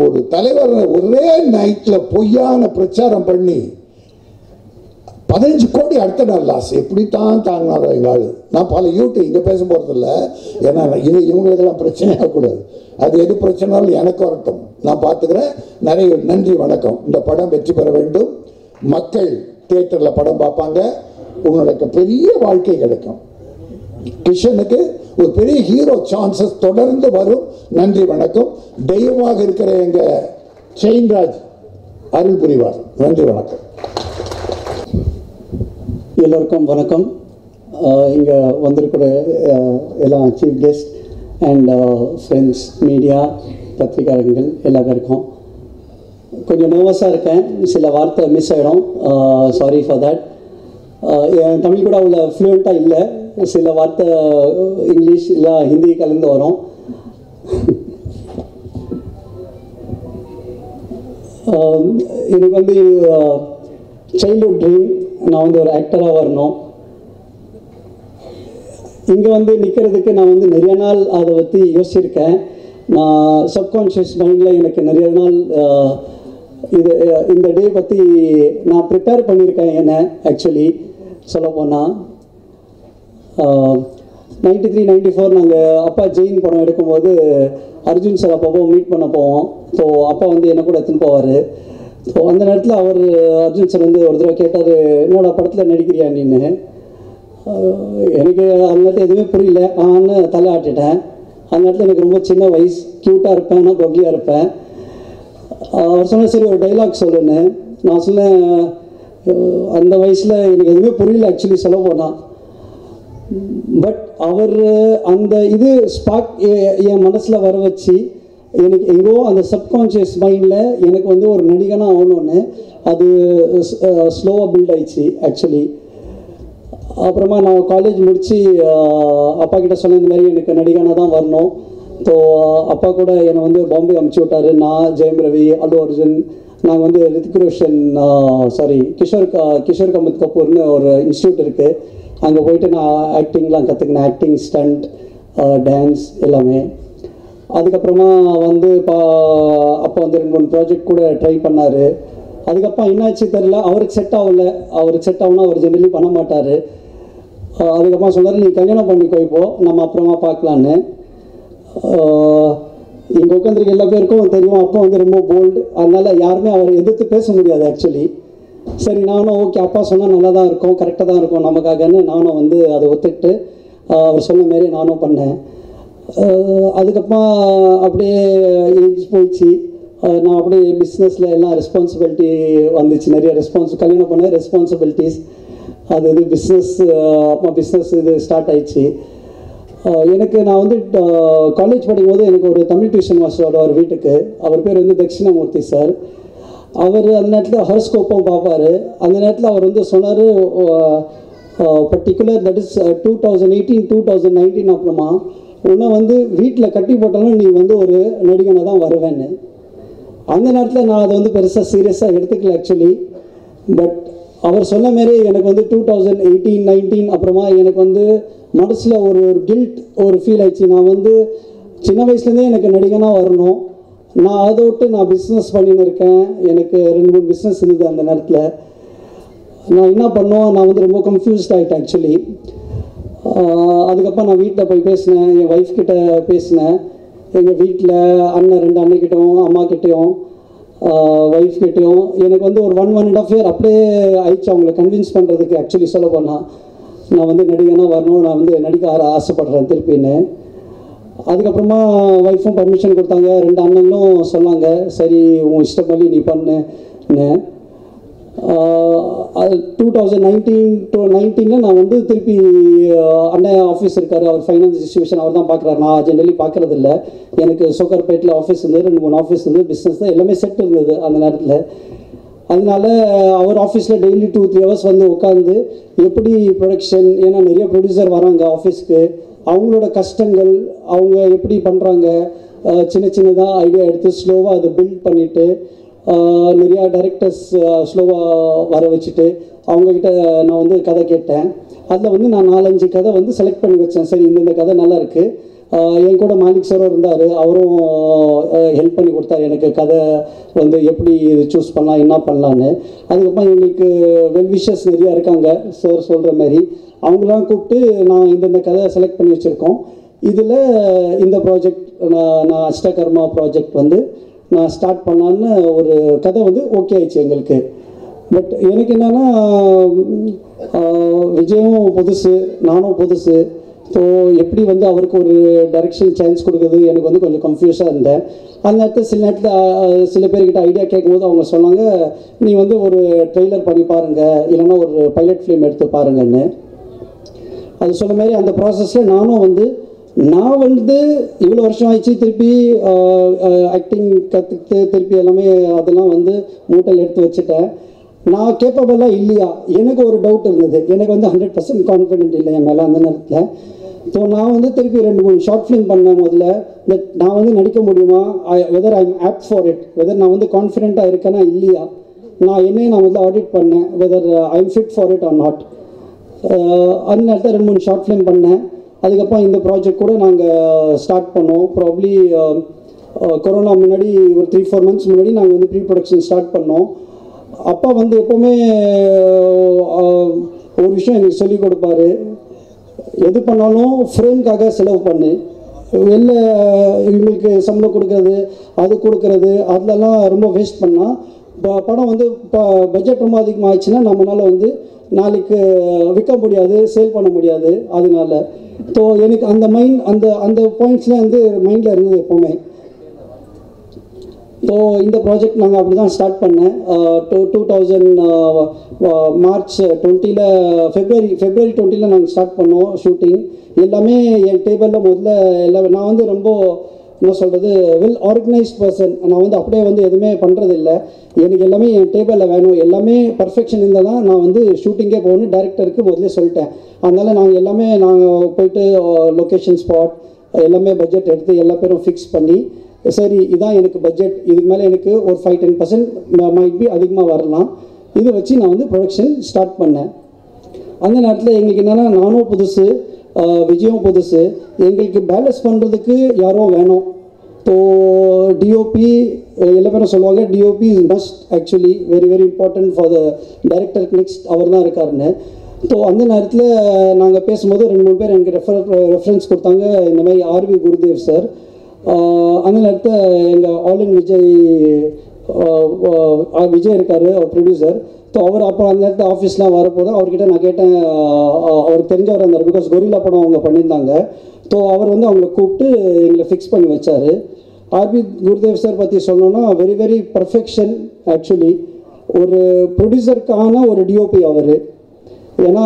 ஒரு தலைவர் ஒரே நைட்டில் பொய்யான பிரச்சாரம் பண்ணி பதினஞ்சு கோடி அடுத்த நாள் லாஸ். எப்படித்தான் தாங்கினாரோ எங்கள் நான் பல யூடியூப் இங்கே பேச போகிறதில்ல ஏன்னா இது இவங்களுக்கெல்லாம் பிரச்சனையாக கூடாது. அது எது பிரச்சனாலும் எனக்கு வரட்டும். நான் பார்த்துக்கிறேன் நிறைய நன்றி வணக்கம். இந்த படம் வெற்றி பெற வேண்டும். மக்கள் தியேட்டரில் படம் பார்ப்பாங்க. உங்களுக்கு பெரிய வாழ்க்கை கிடைக்கும். கிஷனுக்கு ஒரு பெரிய ஹீரோ சான்சஸ் தொடர்ந்து வரும். நன்றி வணக்கம். தெய்வமாக இருக்கிற எங்க செயின்ராஜ் அருள் புரிவார். நன்றி வணக்கம். எல்லோருக்கும் வணக்கம். இங்கே வந்திருக்கிற எல்லாம் chief guest and friends media பத்திரிகாரங்கள் எல்லா பேருக்கும் கொஞ்சம் நர்வஸாக இருக்கேன். சில வார்த்தை மிஸ் ஆகிடும் சாரி ஃபார் தட் என் தமிழ் கூட அவ்வளோ ஃப்ளூயண்ட்டாக இல்லை. சில வார்த்தை இங்கிலீஷ் இல்லை ஹிந்தி கலந்து வரும். எனக்கு வந்து சைல்ட்ஹுட் ட்ரீம் நான் வந்து ஒரு ஆக்டராக வரணும். இங்கே வந்து நிற்கிறதுக்கு நான் வந்து நிறைய நாள் அதை பற்றி யோசிச்சிருக்கேன். நான் சப்கான்ஷியஸ் மைண்டில் எனக்கு நிறைய நாள் இது இந்த டே பற்றி நான் ப்ரிப்பேர் பண்ணியிருக்கேன் என்ன ஆக்சுவலி சொல்லப்போனால் நைன்டி த்ரீ நைன்டி ஃபோர் நாங்கள் அப்பா ஜெயின் படம் எடுக்கும்போது அர்ஜுன் சார் அப்பப்போ மீட் பண்ண போவோம். ஸோ அப்பா வந்து என்ன கூட எடுத்துன்னு போவார். ஸோ அந்த நேரத்தில் அவர் அர்ஜுன் சார் வந்து ஒரு தடவை கேட்டார் என்னோட படத்தில் நடிக்கிறியா நின்று எனக்கு அந்த நேரத்தில் எதுவுமே புரியல. ஆன்னு தலை ஆட்டிட்டேன். அந்த நேரத்தில் எனக்கு ரொம்ப சின்ன வயசு க்யூட்டாக இருப்பேன் நான் கொக்கியாக இருப்பேன். அவர் சொன்ன சரி ஒரு டைலாக் சொல்லுன்னு. நான் சொன்னேன் அந்த வயசில் எனக்கு எதுவுமே புரியல ஆக்சுவலி சொல்ல போனால் பட் அவர் அந்த இது ஸ்பாக் என் மனசில் வர வச்சு எனக்கு எங்கோ அந்த சப்கான்ஷியஸ் மைண்டில் எனக்கு வந்து ஒரு நடிகனாக ஆகணும்னு அது ஸ்லோவாக பில்ட் ஆயிடுச்சு ஆக்சுவலி அப்புறமா நான் காலேஜ் முடித்து அப்பா கிட்ட சொன்ன இந்த மாதிரி எனக்கு நடிகனாக தான் வரணும். ஸோ அப்பா கூட என்னை வந்து பாம்பே அமுச்சு விட்டாரு. நான் ஜெயம் ரவி அல்லு அர்ஜுன் நாங்கள் வந்து ரித்திக் ரோஷன் சாரி கிஷோர் க- கிஷோர் கமத் கபூர்னு ஒரு இன்ஸ்டியூட் இருக்குது அங்கே போயிட்டு நான் ஆக்டிங்லாம் கற்றுக்கினேன் ஆக்டிங் ஸ்டண்ட் டான்ஸ் எல்லாமே. அதுக்கப்புறமா வந்து பா அப்பா வந்து ரெண்டு மூணு ப்ராஜெக்ட் கூட ட்ரை பண்ணார். அதுக்கப்புறம் என்னாச்சு தெரில அவருக்கு செட் ஆகல. அவருக்கு செட் ஆகுனா அவர் ஜென்ரலி பண்ண மாட்டார். அதுக்கப்புறம் சொன்னார் நீ கல்யாணம் பண்ணிக்கோ இப்போ நம்ம அப்புறமா பார்க்கலான்னு. இங்கே உட்காந்துருக்க எல்லா பேருக்கும் தெரியும். அப்பா வந்து ரொம்ப போல்டு அதனால் யாருமே அவரை எதிர்த்து பேச முடியாது ஆக்சுவலி சரி நானும் ஓகே அப்பா சொன்னால் நல்லா தான் இருக்கும் கரெக்டாக தான் இருக்கும். நமக்காகன்னு நானும் வந்து அதை ஒத்துக்கிட்டு அவர் சொன்ன மாரி நானும் பண்ணேன். அதுக்கப்புறம் அப்படியே ஏஜ் போயிடுச்சு. நான் அப்படியே பிஸ்னஸில் எல்லாம் ரெஸ்பான்சிபிலிட்டி வந்துச்சு. நிறைய ரெஸ்பான்ஸ் கல்யாணம் பண்ண ரெஸ்பான்சிபிலிட்டிஸ் அது இது பிஸ்னஸ் அப்போ பிஸ்னஸ் இது ஸ்டார்ட் ஆயிடுச்சு. எனக்கு நான் வந்து காலேஜ் படிக்கும்போது எனக்கு ஒரு தமிழ் டியூஷன் மாஸ்டர் வருவார் வீட்டுக்கு. அவர் பேர் வந்து தட்சிணாமூர்த்தி சார். அவர் அந்த நேரத்தில் ஹாரோஸ்கோப்பும் பார்ப்பாரு. அந்த நேரத்தில் அவர் வந்து சொன்னார் particular that is two thousand eighteen two thousand nineteen அப்புறமா உன்னை வந்து வீட்டில் கட்டி போட்டாலும் நீ வந்து ஒரு நடிகனாக தான் வருவேன்னு. அந்த நேரத்தில் நான் அதை வந்து பெருசாக சீரியஸாக எடுத்துக்கல ஆக்சுவலி பட் அவர் சொன்ன மாரி எனக்கு வந்து டூ தௌசண்ட் எயிட்டீன் நைன்டீன் அப்புறமா எனக்கு வந்து மனசில் ஒரு ஒரு கில்ட் ஒரு ஃபீல் ஆயிடுச்சு. நான் வந்து சின்ன வயசுலேருந்தே எனக்கு நடிகனாக வரணும். நான் அதை விட்டு நான் பிஸ்னஸ் பண்ணின்னு இருக்கேன். எனக்கு ரெண்டு மூணு பிஸ்னஸ் இருந்தது அந்த நேரத்தில். நான் என்ன பண்ணோம் நான் வந்து ரொம்ப கன்ஃபியூஸ்ட் ஆகிட்டேன் ஆக்சுவலி அதுக்கப்புறம் நான் வீட்டில் போய் பேசினேன். என் ஒய்ஃப் கிட்ட பேசினேன். எங்கள் வீட்டில் அண்ணன் ரெண்டு அண்ணன்கிட்டயும் அம்மா கிட்டேயும் ஒய்ஃப் கிட்டேயும். எனக்கு வந்து ஒரு one one and half year அப்படியே ஆயிடுச்சு. அவங்கள கன்வின்ஸ் பண்ணுறதுக்கு ஆக்சுவலி சொல்ல போனால் நான் வந்து நடிகனாக வரணும் நான் வந்து நடிக்க ஆர- ஆசைப்படுறேன் திருப்பின்னு. அதுக்கப்புறமா ஒய்ஃபும் பர்மிஷன் கொடுத்தாங்க. ரெண்டு அண்ணங்களும் சொன்னாங்க சரி உன் இஷ்டப்படி நீ பண்ணுன்னு டூ தௌசண்ட் நைன்டீன் டூ நைன்டீனில் நான் வந்து திருப்பி அண்ணன் ஆஃபீஸ் இருக்கார். அவர் ஃபைனான்ஸ் டிஸ்ட்ரிபியூஷன் அவர் தான் பார்க்குறாரு நான் ஜென்ரலி பார்க்குறது இல்லை எனக்கு சோக்கர்பேட்டில் ஆஃபீஸ் இருந்தது ரெண்டு மூணு ஆஃபீஸ் இருந்தது பிஸ்னஸ் தான் எல்லாமே செட் இருந்தது அந்த நேரத்தில். அதனால அவர் ஆஃபீஸில் டெய்லி டூ த்ரீ ஹவர்ஸ் வந்து உட்காந்து எப்படி ப்ரொடக்ஷன் ஏன்னா நிறைய ப்ரொடியூசர் வராங்க ஆஃபீஸ்க்கு அவங்களோட கஷ்டங்கள் அவங்க எப்படி பண்ணுறாங்க சின்ன சின்னதாக ஐடியா எடுத்து ஸ்லோவாக அதை பில்ட் பண்ணிவிட்டு நிறையா டைரக்டர்ஸ் ஸ்லோவாக வர வச்சுட்டு அவங்கக்கிட்ட நான் வந்து கதை கேட்டேன். அதில் வந்து நான் நாலஞ்சு கதை வந்து செலக்ட் பண்ணி வச்சேன். சரி இந்தந்த கதை நல்லா இருக்குது என் கூட மாலிக் சாரும் இருந்தார். அவரும் ஹெல்ப் பண்ணி கொடுத்தாரு. எனக்கு கதை வந்து எப்படி சூஸ் பண்ணலாம் என்ன பண்ணலான்னு அதுக்கப்புறம் எங்களுக்கு வெல்விஷஸ் நிறையா இருக்காங்க சார் சொல்கிற மாதிரி. அவங்களாம் கூப்பிட்டு நான் இந்தந்த கதை செலக்ட் பண்ணி வச்சுருக்கோம். இதில் இந்த ப்ராஜெக்ட் நான் நான் அஷ்டகர்மா ப்ராஜெக்ட் வந்து நான் ஸ்டார்ட் பண்ணலான்னு ஒரு கதை வந்து ஓகே ஆயிடுச்சு எங்களுக்கு. பட் எனக்கு என்னென்னா விஜயும் புதுசு நானும் புதுசு. ஸோ எப்படி வந்து அவருக்கு ஒரு டைரக்ஷன் சான்ஸ் கொடுக்குறது எனக்கு வந்து கொஞ்சம் கன்ஃபியூஸாக இருந்தேன். அந்த நேரத்தில் சில நேரத்தில் சில பேர்கிட்ட ஐடியா கேட்கும்போது அவங்க சொன்னாங்க நீ வந்து ஒரு ட்ரெய்லர் பண்ணி பாருங்கள் இல்லைன்னா ஒரு பைலட் ஃபிலிம் எடுத்து பாருங்கன்னு. அது சொன்ன மாதிரி அந்த ப்ராசஸில் நானும் வந்து நான் வந்து இவ்வளோ வருஷம் ஆயிடுச்சு திருப்பி ஆக்டிங் கற்றுக்கிட்டு திருப்பி எல்லாமே அதெல்லாம் வந்து மூட்டையில் எடுத்து வச்சுட்டேன். நான் கேப்பபிளாக இல்லையா? எனக்கு ஒரு டவுட் இருந்தது. எனக்கு வந்து ஹண்ட்ரட் பர்சன்ட் கான்ஃபிடென்ட் இல்லை என் மேலே அந்த நேரத்தில். ஸோ நான் வந்து திருப்பி ரெண்டு மூணு ஷார்ட் ஃபிலிம் பண்ணேன் முதல்ல. தட் நான் வந்து நடிக்க முடியுமா? Whether I am opt for it whether நான் வந்து கான்ஃபிடென்ட்டாக இருக்கேனா இல்லையா? நான் என்னையும் நான் வந்து ஆடிட் பண்ணேன் whether I am fit for it or not அந்த நேரத்தில் ரெண்டு மூணு ஷார்ட் ஃபிலிம் பண்ணேன். அதுக்கப்புறம் இந்த ப்ராஜெக்ட் கூட நாங்கள் ஸ்டார்ட் பண்ணோம். ப்ராப்ளி கொரோனா um, uh, முன்னாடி ஒரு த்ரீ ஃபோர் மந்த்ஸ் முன்னாடி நாங்கள் வந்து ப்ரீ ப்ரொடக்ஷன் ஸ்டார்ட் பண்ணோம். அப்பா வந்து எப்போவுமே uh, ஒரு விஷயம் எனக்கு சொல்லிக் கொடுப்பாரு. எது பண்ணாலும் ஃப்ரேம்காக செலவு பண்ணு. வெளில இவங்களுக்கு சம்பளம் கொடுக்கறது அது கொடுக்கறது அதெல்லாம் ரொம்ப வேஸ்ட் பண்ணால் இப்போ படம் வந்து இப்போ பட்ஜெட் ரொம்ப அதிகமாகிடுச்சுன்னா நம்மளால வந்து நாளைக்கு விற்க முடியாது சேல் பண்ண முடியாது அதனால. ஸோ எனக்கு அந்த மைண்ட் அந்த அந்த பாயிண்ட்ஸ்லாம் வந்து மைண்டில் இருந்தது எப்போவுமே. ஸோ இந்த ப்ராஜெக்ட் நாங்கள் அப்படி தான் ஸ்டார்ட் பண்ணேன் டூ டூ தௌசண்ட் மார்ச் டுவெண்ட்டியில் ஃபெப்ரவரி ஃபெப்ரவரி டுவெண்ட்டியில் நாங்கள் ஸ்டார்ட் பண்ணோம் ஷூட்டிங் எல்லாமே என் டேபிளில் முதல்ல எல்லாமே நான் வந்து ரொம்ப என்ன சொல்கிறது வெல் ஆர்கனைஸ் பர்சன் நான் வந்து அப்படியே வந்து எதுவுமே பண்ணுறதில்ல எனக்கு எல்லாமே என் டேபிளில் வேணும். எல்லாமே பர்ஃபெக்ஷன் இருந்தால் தான் நான் வந்து ஷூட்டிங்கே போகணும் டேரக்டருக்கு முதல்ல சொல்லிட்டேன். அதனால் நாங்கள் எல்லாமே நாங்கள் போயிட்டு uh, லொக்கேஷன் ஸ்பாட் எல்லாமே பட்ஜெட் எடுத்து எல்லா பேரும் ஃபிக்ஸ் பண்ணி சரி இதான் எனக்கு பட்ஜெட் இதுக்கு மேலே எனக்கு ஒரு five ten percent might be அதிகமாக வரலாம். இதை வச்சு நான் வந்து ப்ரொடக்ஷன் ஸ்டார்ட் பண்ணேன். அந்த நேரத்தில் எங்களுக்கு என்னென்னா நானும் புதுசு விஜயம் புதுசு. எங்களுக்கு பேலன்ஸ் பண்ணுறதுக்கு யாரோ வேணும். ஸோ டிஓபி எல்லா பேரும் சொல்லுவாங்க DOP is must actually very very important for the director next அவர் தான் இருக்காருன்னு. ஸோ அந்த நேரத்தில் நாங்கள் பேசும்போது ரெண்டு மூணு பேர் எனக்கு ரெஃபர் ரெஃபரன்ஸ் கொடுத்தாங்க. இந்த மாதிரி ஆர்வி குருதேவ் சார். அந்த நேரத்தில் எங்கள் ஆல் இன் விஜய் விஜய் இருக்கார் அவர் ப்ரொடியூசர் ஸோ அவர் அப்போ அந்த நேரத்தில் ஆஃபீஸ்லாம் வரப்போது அவர்கிட்ட நான் கேட்டேன் அவருக்கு தெரிஞ்சவர் இருந்தார். பிகாஸ் கொரில்லா படம் அவங்க பண்ணியிருந்தாங்க. ஸோ அவர் வந்து அவங்கள கூப்பிட்டு எங்களை ஃபிக்ஸ் பண்ணி வச்சார். ஆர்பி குருதேவ் சார் பற்றி சொன்னோன்னா வெரி வெரி பர்ஃபெக்ஷன் ஆக்சுவலி ஒரு ப்ரொடியூசருக்கான ஒரு டிஓபி அவர். ஏன்னா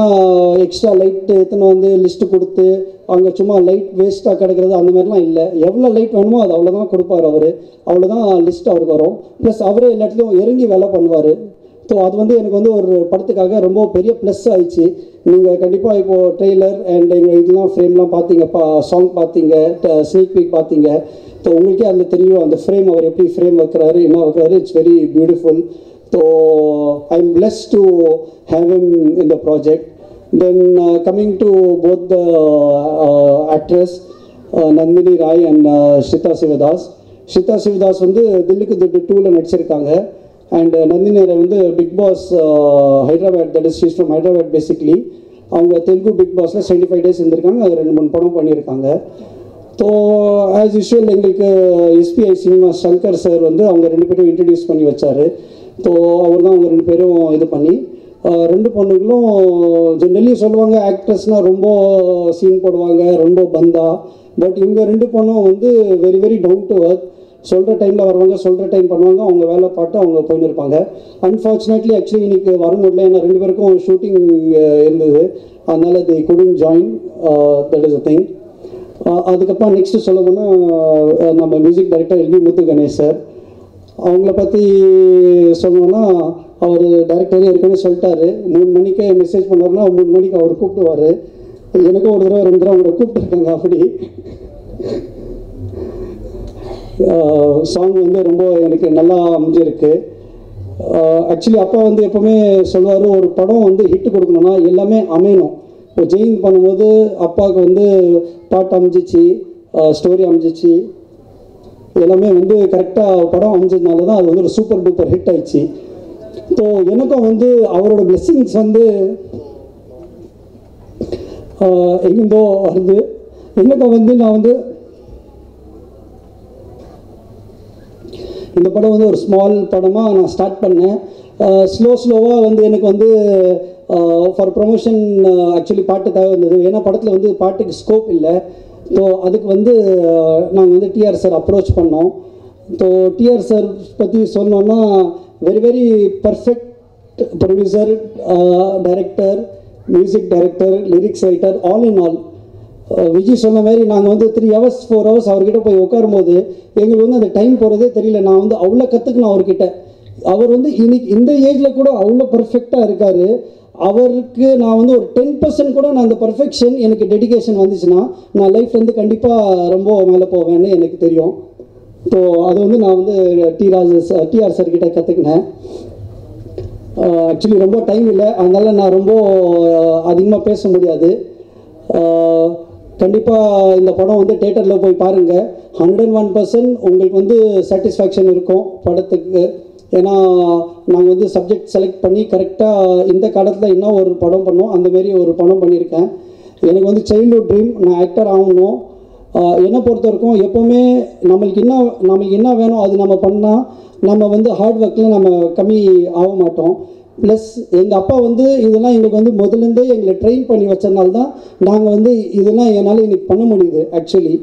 எக்ஸ்ட்ரா லைட்டு எத்தனை வந்து லிஸ்ட்டு கொடுத்து அங்கே சும்மா லைட் வேஸ்ட்டாக கிடக்கிறது அந்த மாதிரிலாம் இல்லை. எவ்வளோ லைட் வேணுமோ அது அவ்வளோதான் கொடுப்பார் அவர். அவ்வளோதான் லிஸ்ட் அவருக்கு வரும். ப்ளஸ் அவரே எல்லாத்துலேயும் இறங்கி வேலை பண்ணுவார். ஸோ அது வந்து எனக்கு வந்து ஒரு படத்துக்காக ரொம்ப பெரிய ப்ளஸ் ஆயிடுச்சு. நீங்கள் கண்டிப்பாக இப்போது ட்ரெய்லர் அண்ட் எங்கள் இதெல்லாம் ஃப்ரேம்லாம் பார்த்தீங்க பா சாங் பார்த்தீங்க ஸ்னீக் பீக் பார்த்தீங்க ஸோ உங்களுக்கே அதில் தெரியும் அந்த ஃப்ரேம் அவர் எப்படி ஃப்ரேம் வைக்கிறாரு என்ன வைக்கிறாரு. It's very beautiful so I blessed to have him in the project. Then uh, coming to both the uh, actress, uh, Nandini Rai and uh, Shita Sivadas. Shita Sivadas வந்து தில்லுக்கு திட்டு டூவில் நடிச்சிருக்காங்க. And Nandini Rai வந்து Bigg Boss Hyderabad that is she's from Hyderabad basically அவங்க Telugu Bigg பாஸில் seventy five days இருந்திருக்காங்க. அது ரெண்டு மூணு படம் பண்ணியிருக்காங்க. ஸோ ஆஸ் யூஷுவல் எங்களுக்கு எஸ்பிஐ சினிமா சங்கர் சார் வந்து அவங்க ரெண்டு பேரும் இன்ட்ரடியூஸ் பண்ணி வச்சார். ஸோ அவர் தான் அவங்க ரெண்டு பேரும் இது பண்ணி ரெண்டு பொண்ணுங்களும் ஜென்ரலி சொல்லுவாங்க ஆக்ட்ரஸ்னால் ரொம்ப சீன் போடுவாங்க ரொம்ப பந்தா. பட் இவங்க ரெண்டு பொண்ணும் வந்து very very down to work சொல்கிற டைமில் வருவாங்க சொல்கிற டைம் பண்ணுவாங்க அவங்க வேலை பார்த்து அவங்க போயின்னு இருப்பாங்க. அன்ஃபார்ச்சுனேட்லி ஆக்சுவலி இன்னைக்கு வர முடியல ஏன்னா ரெண்டு பேருக்கும் ஷூட்டிங் இருந்தது. அதனால் the குடிங் join that is a thing அதுக்கப்புறம் நெக்ஸ்ட்டு சொல்ல போனால் நம்ம music director LV Muthu Ganesh sir அவங்கள பற்றி சொல்லணும்னா அவர் டைரக்டரே ஏற்கனவே சொல்லிட்டாரு. மூணு மணிக்கு மெசேஜ் பண்ணாருன்னா மூணு மணிக்கு அவர் கூப்பிடுவார். எனக்கும் ஒரு தடவை ரெண்டு தடவை அவங்கள கூப்பிட்டுருக்காங்க அப்படி. சாங் வந்து ரொம்ப எனக்கு நல்லா அமைஞ்சிருக்கு. ஆக்சுவலி அப்பா வந்து எப்போவுமே சொல்லுவார் ஒரு படம் வந்து ஹிட்டு கொடுக்கணும்னா எல்லாமே அமையணும். இப்போ ஜெயின் பண்ணும்போது அப்பாவுக்கு வந்து பாட்டு அமைஞ்சிச்சு ஸ்டோரி அமைஞ்சிச்சு. எல்லாமே வந்து கரெக்டாக படம் அமைஞ்சதுனால தான் அது வந்து ஒரு சூப்பர் டூப்பர் ஹிட் ஆயிடுச்சு. ஸோ எனக்கும் வந்து அவரோட பிளெஸ்ஸிங்ஸ் வந்து ஆஹ், எங்கிருந்தோ வருது. எனக்கும் வந்து நான் வந்து இந்த படம் வந்து ஒரு ஸ்மால் படமாக நான் ஸ்டார்ட் பண்ணேன். ஸ்லோ ஸ்லோவாக வந்து எனக்கு வந்து ஃபார் ப்ரொமோஷன் ஆக்சுவலி பாட்டு தேவை இருந்தது ஏன்னா படத்தில் வந்து பாட்டுக்கு ஸ்கோப் இல்லை. ஸோ அதுக்கு வந்து நாங்கள் வந்து டிஆர் சார் அப்ரோச் பண்ணோம். ஸோ டிஆர் சார் பற்றி சொன்னோன்னா very very perfect producer director music director lyrics writer all in all Vijay சொன்ன மாதிரி நாங்கள் வந்து த்ரீ ஹவர்ஸ் ஃபோர் ஹவர்ஸ் அவர்கிட்ட போய் உட்காரும் போது எங்களுக்கு வந்து அந்த டைம் போகிறதே தெரியல. நான் வந்து அவ்வளோ கற்றுக்கணும் அவர்கிட்ட. அவர் வந்து இன்னைக்கு இந்த ஏஜில் கூட அவ்வளோ பர்ஃபெக்டாக இருக்கார். அவருக்கு நான் வந்து ஒரு டென் பர்சன்ட் கூட நான் அந்த பர்ஃபெக்ஷன் எனக்கு டெடிகேஷன் வந்துச்சுன்னா நான் லைஃப் வந்து கண்டிப்பாக ரொம்ப மேலே போவேன்னு எனக்கு தெரியும். ஸோ அது வந்து நான் வந்து டி ராஜ டிஆர் சார் கிட்டே கற்றுக்கினேன் ஆக்சுவலி ரொம்ப டைம் இல்லை. அதனால் நான் ரொம்ப அதிகமாக பேச முடியாது. கண்டிப்பாக இந்த படம் வந்து தேட்டரில் போய் பாருங்கள் ஹண்ட்ரட் ஒன் பர்சன்ட் உங்களுக்கு வந்து சாட்டிஸ்ஃபேக்ஷன் இருக்கும் படத்துக்கு. ஏன்னா நாங்கள் வந்து சப்ஜெக்ட் செலக்ட் பண்ணி கரெக்டாக இந்த காலத்தில் என்ன ஒரு படம் பண்ணோம் அந்தமாரி ஒரு படம் பண்ணியிருக்கேன் எனக்கு வந்து சைல்டுஹுட் ட்ரீம் நான் ஆக்டர் ஆகணும். என்னை பொறுத்த வரைக்கும் எப்போவுமே நம்மளுக்கு என்ன நம்மளுக்கு என்ன வேணும் அது நம்ம பண்ணால் நம்ம வந்து ஹார்ட் ஒர்க்கில் நம்ம கம்மி ஆக மாட்டோம். ப்ளஸ் எங்கள் அப்பா வந்து இதெல்லாம் எங்களுக்கு வந்து முதலேருந்தே எங்களை ட்ரெயின் பண்ணி வச்சதுனால தான் நாங்கள் வந்து இதெல்லாம் என்னால் இன்றைக்கி பண்ண முடியுது ஆக்சுவலி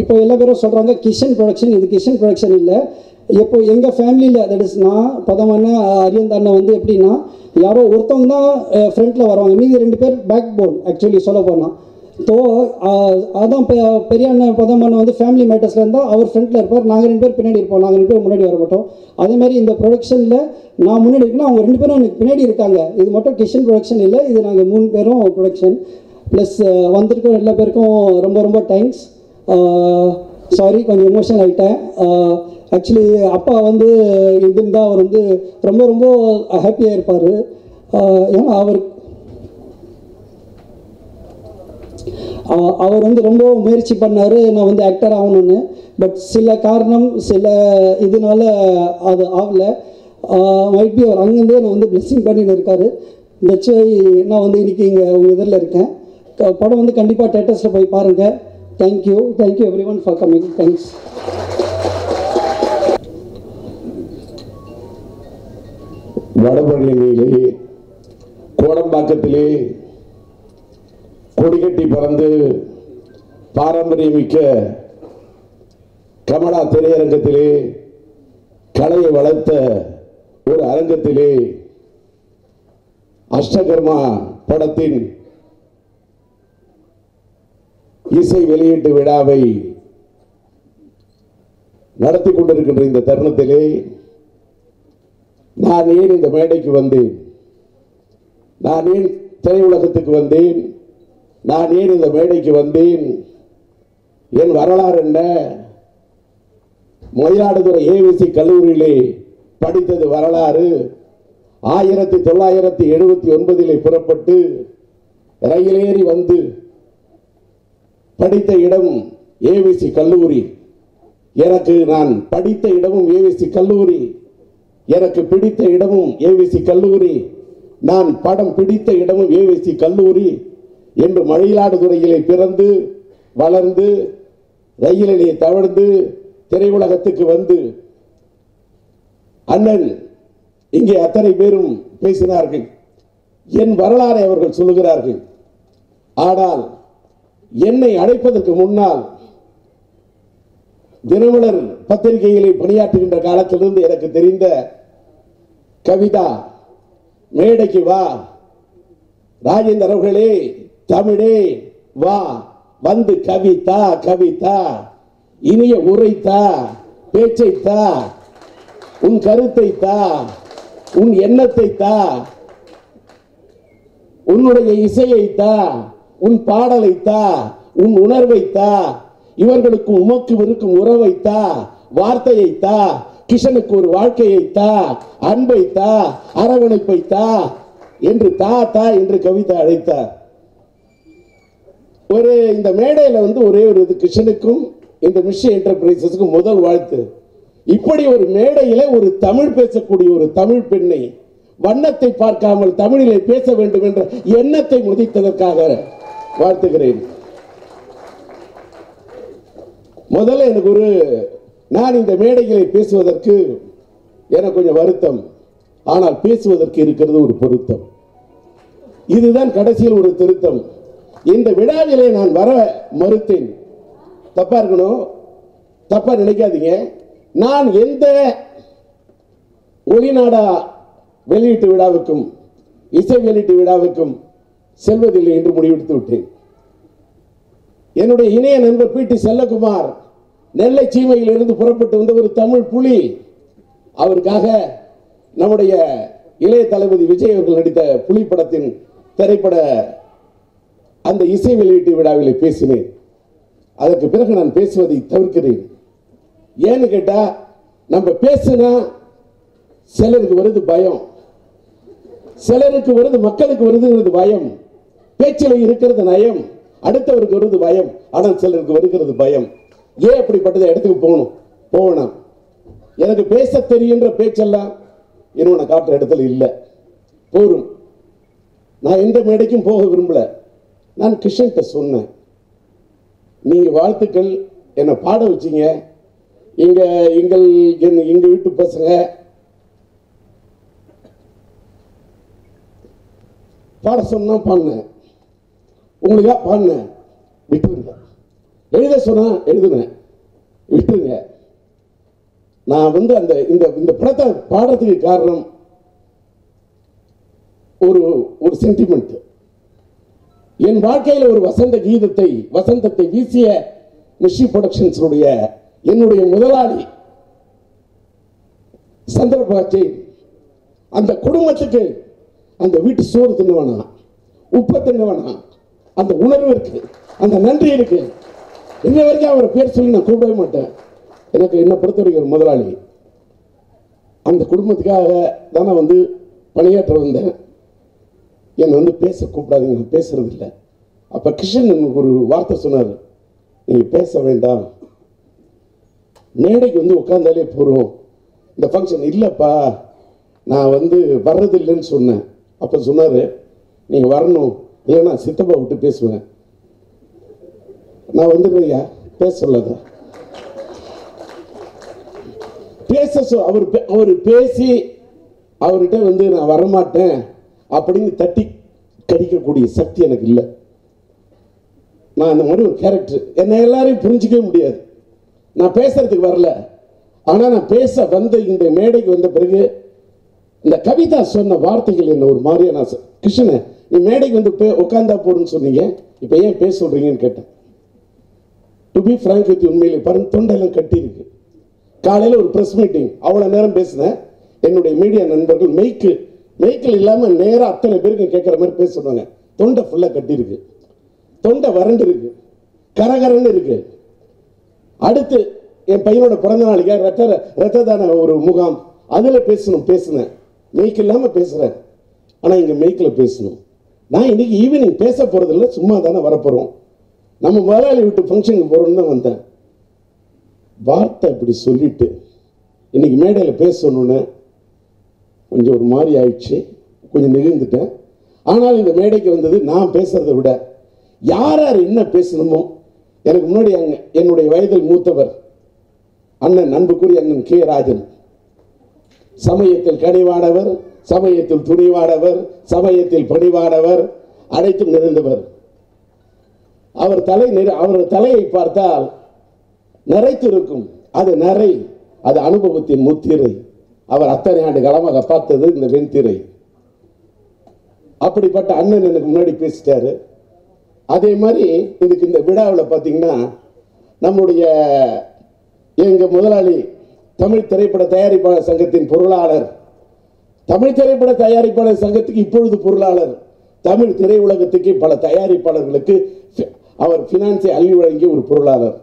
இப்போ எல்லா பேரும் சொல்கிறாங்க கிஷன் ப்ரொடக்ஷன் இது கிஷன் ப்ரொடக்ஷன் இல்லை. எப்போ எங்கள் ஃபேமிலியில் தட் இஸ் நான் அண்ணன் அரியந்த் அண்ணன் வந்து எப்படின்னா யாரோ ஒருத்தவங்க தான் ஃப்ரண்ட்டில் வருவாங்க. மீதி ரெண்டு பேர் பேக் போன் ஆக்சுவலி சொல்ல போனால் ஸோ அதான் பெ- பெரிய அண்ணன் பதமண்ணன் வந்து ஃபேமிலி மேட்டர்ஸில் இருந்தால் அவர் ஃப்ரண்ட்டில் இருப்பார். நாங்கள் ரெண்டு பேர் பின்னாடி இருப்போம். நாங்கள் ரெண்டு பேர் முன்னாடி வர மாட்டோம். அதே மாதிரி இந்த ப்ரொடக்ஷனில் நான் முன்னாடி இருக்கேன்னா அவங்க ரெண்டு பேரும் எனக்கு பின்னாடி இருக்காங்க. இது மட்டும் கிஷன் ப்ரொடக்ஷன் இல்லை இது நாங்கள் மூணு பேரும் ப்ரொடக்ஷன் ப்ளஸ் வந்திருக்கோம் எல்லா பேருக்கும் ரொம்ப ரொம்ப தேங்க்ஸ் சாரி கொஞ்சம் எமோஷனல் ஆகிட்டேன் ஆக்சுவலி அப்பா வந்து இதுன்னு அவர் வந்து ரொம்ப ரொம்ப ஹாப்பியாக இருப்பார். ஏன்னா அவர் அவர் வந்து ரொம்ப முயற்சி பண்ணார் நான் வந்து ஆக்டர் ஆகணும்னு. பட் சில காரணம் சில இதனால அது ஆகல. மைட் பி அவர் அங்கேருந்தே நான் வந்து பிளெஸ்ஸிங் பண்ணின்னு இருக்காரு. தட்ஸ் நான் வந்து இன்னைக்கு இங்கே உங்கள் இதில் இருக்கேன். படம் வந்து கண்டிப்பாக தேட்டர்ஸில் போய் பாருங்கள் thank you thank you everyone for coming thanks வடபழனியிலே கோடம்பாக்கத்திலே கொடிகட்டி பறந்து பாரம்பரியமிக்க கமலா திரையரங்கத்திலே கலையை வளர்த்த ஒரு அரங்கத்திலே அஷ்டகர்மா படத்தின் இசை வெளியீட்டு விழாவை நடத்தி கொண்டிருக்கின்ற இந்த தருணத்திலே நான் ஏன் இந்த மேடைக்கு வந்தேன்? நான் ஏன் திரையுலகத்துக்கு வந்தேன்? நான் ஏன் இந்த மேடைக்கு வந்தேன்? என் வரலாறு என்ன? மயிலாடுதுறை ஏவிசி கல்லூரியிலே படித்தது வரலாறு. ஆயிரத்தி தொள்ளாயிரத்தி எழுபத்தி ஒன்பதிலே புறப்பட்டு ரயிலேறி வந்து படித்த இடம் ஏவிசி கல்லூரி. எனக்கு நான் படித்த இடமும் ஏவிசி கல்லூரி. எனக்கு பிடித்த இடமும் ஏவிசி கல்லூரி. நான் படம் பிடித்த இடமும் ஏவிசி கல்லூரி. என்று மயிலாடுதுறையிலே பிறந்து வளர்ந்து ரயிலிலே தவழ்ந்து திரையுலகத்துக்கு வந்து அண்ணன் இங்கே அத்தனை பேரும் பேசினார்கள். என் வரலாறை அவர்கள் சொல்லுகிறார்கள். ஆனால் என்னை அழைப்பதற்கு முன்னால் தினமலர் பத்திரிகையிலே பணியாற்றுகின்ற காலத்திலிருந்து எனக்கு தெரிந்த கவிதா மேடைக்கு வா. ராஜேந்தர் அவர்களே தமிழே வா. வந்து கவிதா கவிதா. இனிய உரைத்தா பேச்சைத்தா. உன் கருத்தை தா உன் எண்ணத்தை தா உன்னுடைய இசையை தா உன் பாடலை தா உன் உணர்வை தா இவர்களுக்கு உமக்கு இருக்கும் உறவை தா வார்த்தையை தா கிஷனுக்கு ஒரு வாழ்க்கையை தா அன்பை தா அரவணைப்பை தா என்று தா தா என்று கவிதை அழைத்தார். ஒரு இந்த மேடையில் வந்து ஒரே ஒரு இது கிஷனுக்கும் இந்த மிஷன் என்டர்பிரைசஸுக்கும் முதல் வாழ்த்து. இப்படி ஒரு மேடையில் ஒரு தமிழ் பேசக்கூடிய ஒரு தமிழ் பெண்ணை வண்ணத்தை பார்க்காமல் தமிழிலே பேச வேண்டும் என்ற எண்ணத்தை முதித்ததற்காக வாழ்த்துகிறேன். முதல்ல எனக்கு ஒரு நான் இந்த மேடைகளை பேசுவதற்கு எனக்கு கொஞ்சம் வருத்தம். ஆனால் பேசுவதற்கு இருக்கிறது ஒரு பொருத்தம். இதுதான் கடைசியில் ஒரு திருத்தம். இந்த விழாவிலே நான் வர மறுத்தேன். தப்பா இருக்கணும். தப்பா நினைக்காதீங்க. நான் எந்த ஒளிநாடா வெளியீட்டு விழாவுக்கும் இசை வெளியீட்டு விழாவுக்கும் செல்வதில்லை என்று முடிவெடுத்து விட்டேன். என்னுடைய இணைய நண்பர் பி டி செல்லகுமார் நெல்லை சீமையில் இருந்து புறப்பட்டு வந்த ஒரு தமிழ் புலி. அவருக்காக நம்முடைய இளைய தளபதி விஜய் அவர்கள் நடித்த புலி படத்தின் திரைப்பட அந்த இசை வெளியீட்டு விழாவிலே பேசினேன். அதற்கு பிறகு நான் பேசுவதை தவிர்க்கிறேன். ஏன்னு கேட்டா நம்ம பேசுனா சிலருக்கு வருது பயம். சிலருக்கு வருது மக்களுக்கு வருதுங்கிறது பயம். பேச்சில் இருக்கிறது நயம். அடுத்தவருக்கு வருது பயம். ஆனால் சிலருக்கு வருகிறது பயம். ஏன் அப்படிப்பட்டதை இடத்துக்கு போகணும்? போகணும். எனக்கு பேச தெரியுன்ற பேச்செல்லாம் இன்னும் நான் காட்டுற இடத்துல இல்லை. போரும் நான் எந்த மேடைக்கும் போக விரும்பல. நான் கிருஷ்ணன்கிட்ட சொன்னேன். நீங்கள் வாழ்த்துக்கள். என்னை பாட வச்சிங்க. எங்கள் எங்கள் என் எங்கள் வீட்டு பசங்க. பாட சொன்னா பாடினேன். உங்களுக்காக பாடினேன். விட்டு எழுத சொன்னா எழுதுனேன் விட்டுருங்க நான் வந்து அந்த இந்த இந்த படத்தை பாடுறதுக்கு காரணம் ஒரு ஒரு சென்டிமெண்ட் என் வாழ்க்கையில் ஒரு வசந்த கீதத்தை வசந்தத்தை வீசிய மிஷி ப்ரொடக்ஷன்ஸுடைய என்னுடைய முதலாளி சந்திரபாச்சி அந்த குடும்பத்துக்கு அந்த வீட்டு சோறு தின்னுவனா? உப்பை தின்னுவனா? அந்த உணர்வு இருக்கு. அந்த நன்றி இருக்கு இன்ன வரைக்கும் அவர் பேர் சொல்லி நான் கூப்பிடவே மாட்டேன். எனக்கு என்னை பொறுத்த வரைக்கும் ஒரு முதலாளி. அந்த குடும்பத்துக்காக தானே வந்து பணியாற்ற வந்தேன். என்னை வந்து பேச கூப்பிடாதீங்க நான் பேசுறது இல்லை. அப்போ கிருஷ்ணன் எனக்கு ஒரு வார்த்தை சொன்னார். நீங்கள் பேச வேண்டாம். மேடைக்கு வந்து உட்காந்தாலே போகிறோம் இந்த ஃபங்க்ஷன் இல்லைப்பா. நான் வந்து வர்றதில்லைன்னு சொன்னேன். அப்போ சொன்னார் நீங்கள் வரணும். இல்லைன்னா சித்தப்பா விட்டு பேசுவேன். நான் வந்துடுறேயா பேச சொல்லாத பேச சொ- அவர் பே- அவர் பேசி அவர்கிட்ட வந்து நான் வரமாட்டேன் அப்படின்னு தட்டி கடிக்கக்கூடிய சக்தி எனக்கு இல்லை. நான் அந்த மாதிரி ஒரு கேரக்டர் என்னை எல்லாரையும் புரிஞ்சிக்கவே முடியாது. நான் பேசுறதுக்கு வரல. ஆனா நான் பேச வந்த இந்த மேடைக்கு வந்த பிறகு இந்த கவிதா சொன்ன வார்த்தைகள் என்ன ஒரு மாதிரியா நான் கிருஷ்ணன் நீ மேடைக்கு வந்து உட்காந்தா உட்கார்ந்தா போறேன்னு சொன்னீங்க. இப்போ ஏன் பேச சொல்றீங்கன்னு கேட்டேன். டு பி ஃப்ராங்க் வித் உண்மையிலே பாருங்க தொண்டெல்லாம் கட்டியிருக்கு. காலையில் ஒரு ப்ரெஸ் மீட்டிங் அவ்வளோ நேரம் பேசினேன். என்னுடைய மீடியா நண்பர்கள் மெய்க்கு மெய்க்கில் இல்லாமல் நேராக அத்தனை பேருக்கு கேட்குற மாதிரி பேச சொன்னாங்க. தொண்டை ஃபுல்லாக கட்டியிருக்கு. தொண்டை வறண்டு இருக்கு. கரகரன்னு இருக்கு. அடுத்து என் பையனோட பிறந்த நாளைக்கு ரத்த ரத்த தான ஒரு முகாம் அதில் பேசணும் பேசினேன். மெய்க்கு இல்லாமல் பேசுகிறேன் ஆனால் இங்கே மெய்க்கில் பேசணும். நான் இன்னைக்கு ஈவினிங் பேச போகிறதில்ல சும்மா தானே வரப்போகிறோம் நம்ம முதலாளி வீட்டு ஃபங்க்ஷனுக்கு போகிறோன்னு தான் வந்தேன். வார்த்தை இப்படி சொல்லிட்டு இன்னைக்கு மேடையில் பேசணுன்னு கொஞ்சம் ஒரு மாதிரி ஆயிடுச்சு. கொஞ்சம் நெகிழ்ந்துட்டேன். ஆனால் இந்த மேடைக்கு வந்தது நான் பேசுறதை விட யார் யார் என்ன பேசணுமோ எனக்கு முன்னாடி அங்கே என்னுடைய வயதில் மூத்தவர் அண்ணன் அன்புக்குரிய அண்ணன் கே ராஜன். சமயத்தில் கனிவாடவர் சமயத்தில் துணிவாடவர் சமயத்தில் பணிவாடவர் அனைத்தும் நிறைந்தவர். அவர் தலை நிறை அவர் தலையை பார்த்தால் நிறைத்திருக்கும். அது நிறை அது அனுபவத்தின் முத்திரை. அவர் அத்தனை ஆண்டு காலமாக பார்த்தது இந்த வெண்திரை. அப்படிப்பட்ட அண்ணன் எனக்கு முன்னாடி பேசிட்டாரு. அதே மாதிரி இதுக்கு இந்த விழாவில் பார்த்தீங்கன்னா நம்முடைய எங்க முதலாளி தமிழ் திரைப்பட தயாரிப்பாளர் சங்கத்தின் பொருளாளர். தமிழ் திரைப்பட தயாரிப்பாளர் சங்கத்துக்கு இப்பொழுது பொருளாளர். தமிழ் திரையுலகத்துக்கு பல தயாரிப்பாளர்களுக்கு அவர் பினான்ஸை அள்ளி வழங்கிய ஒரு பொருளாளர்.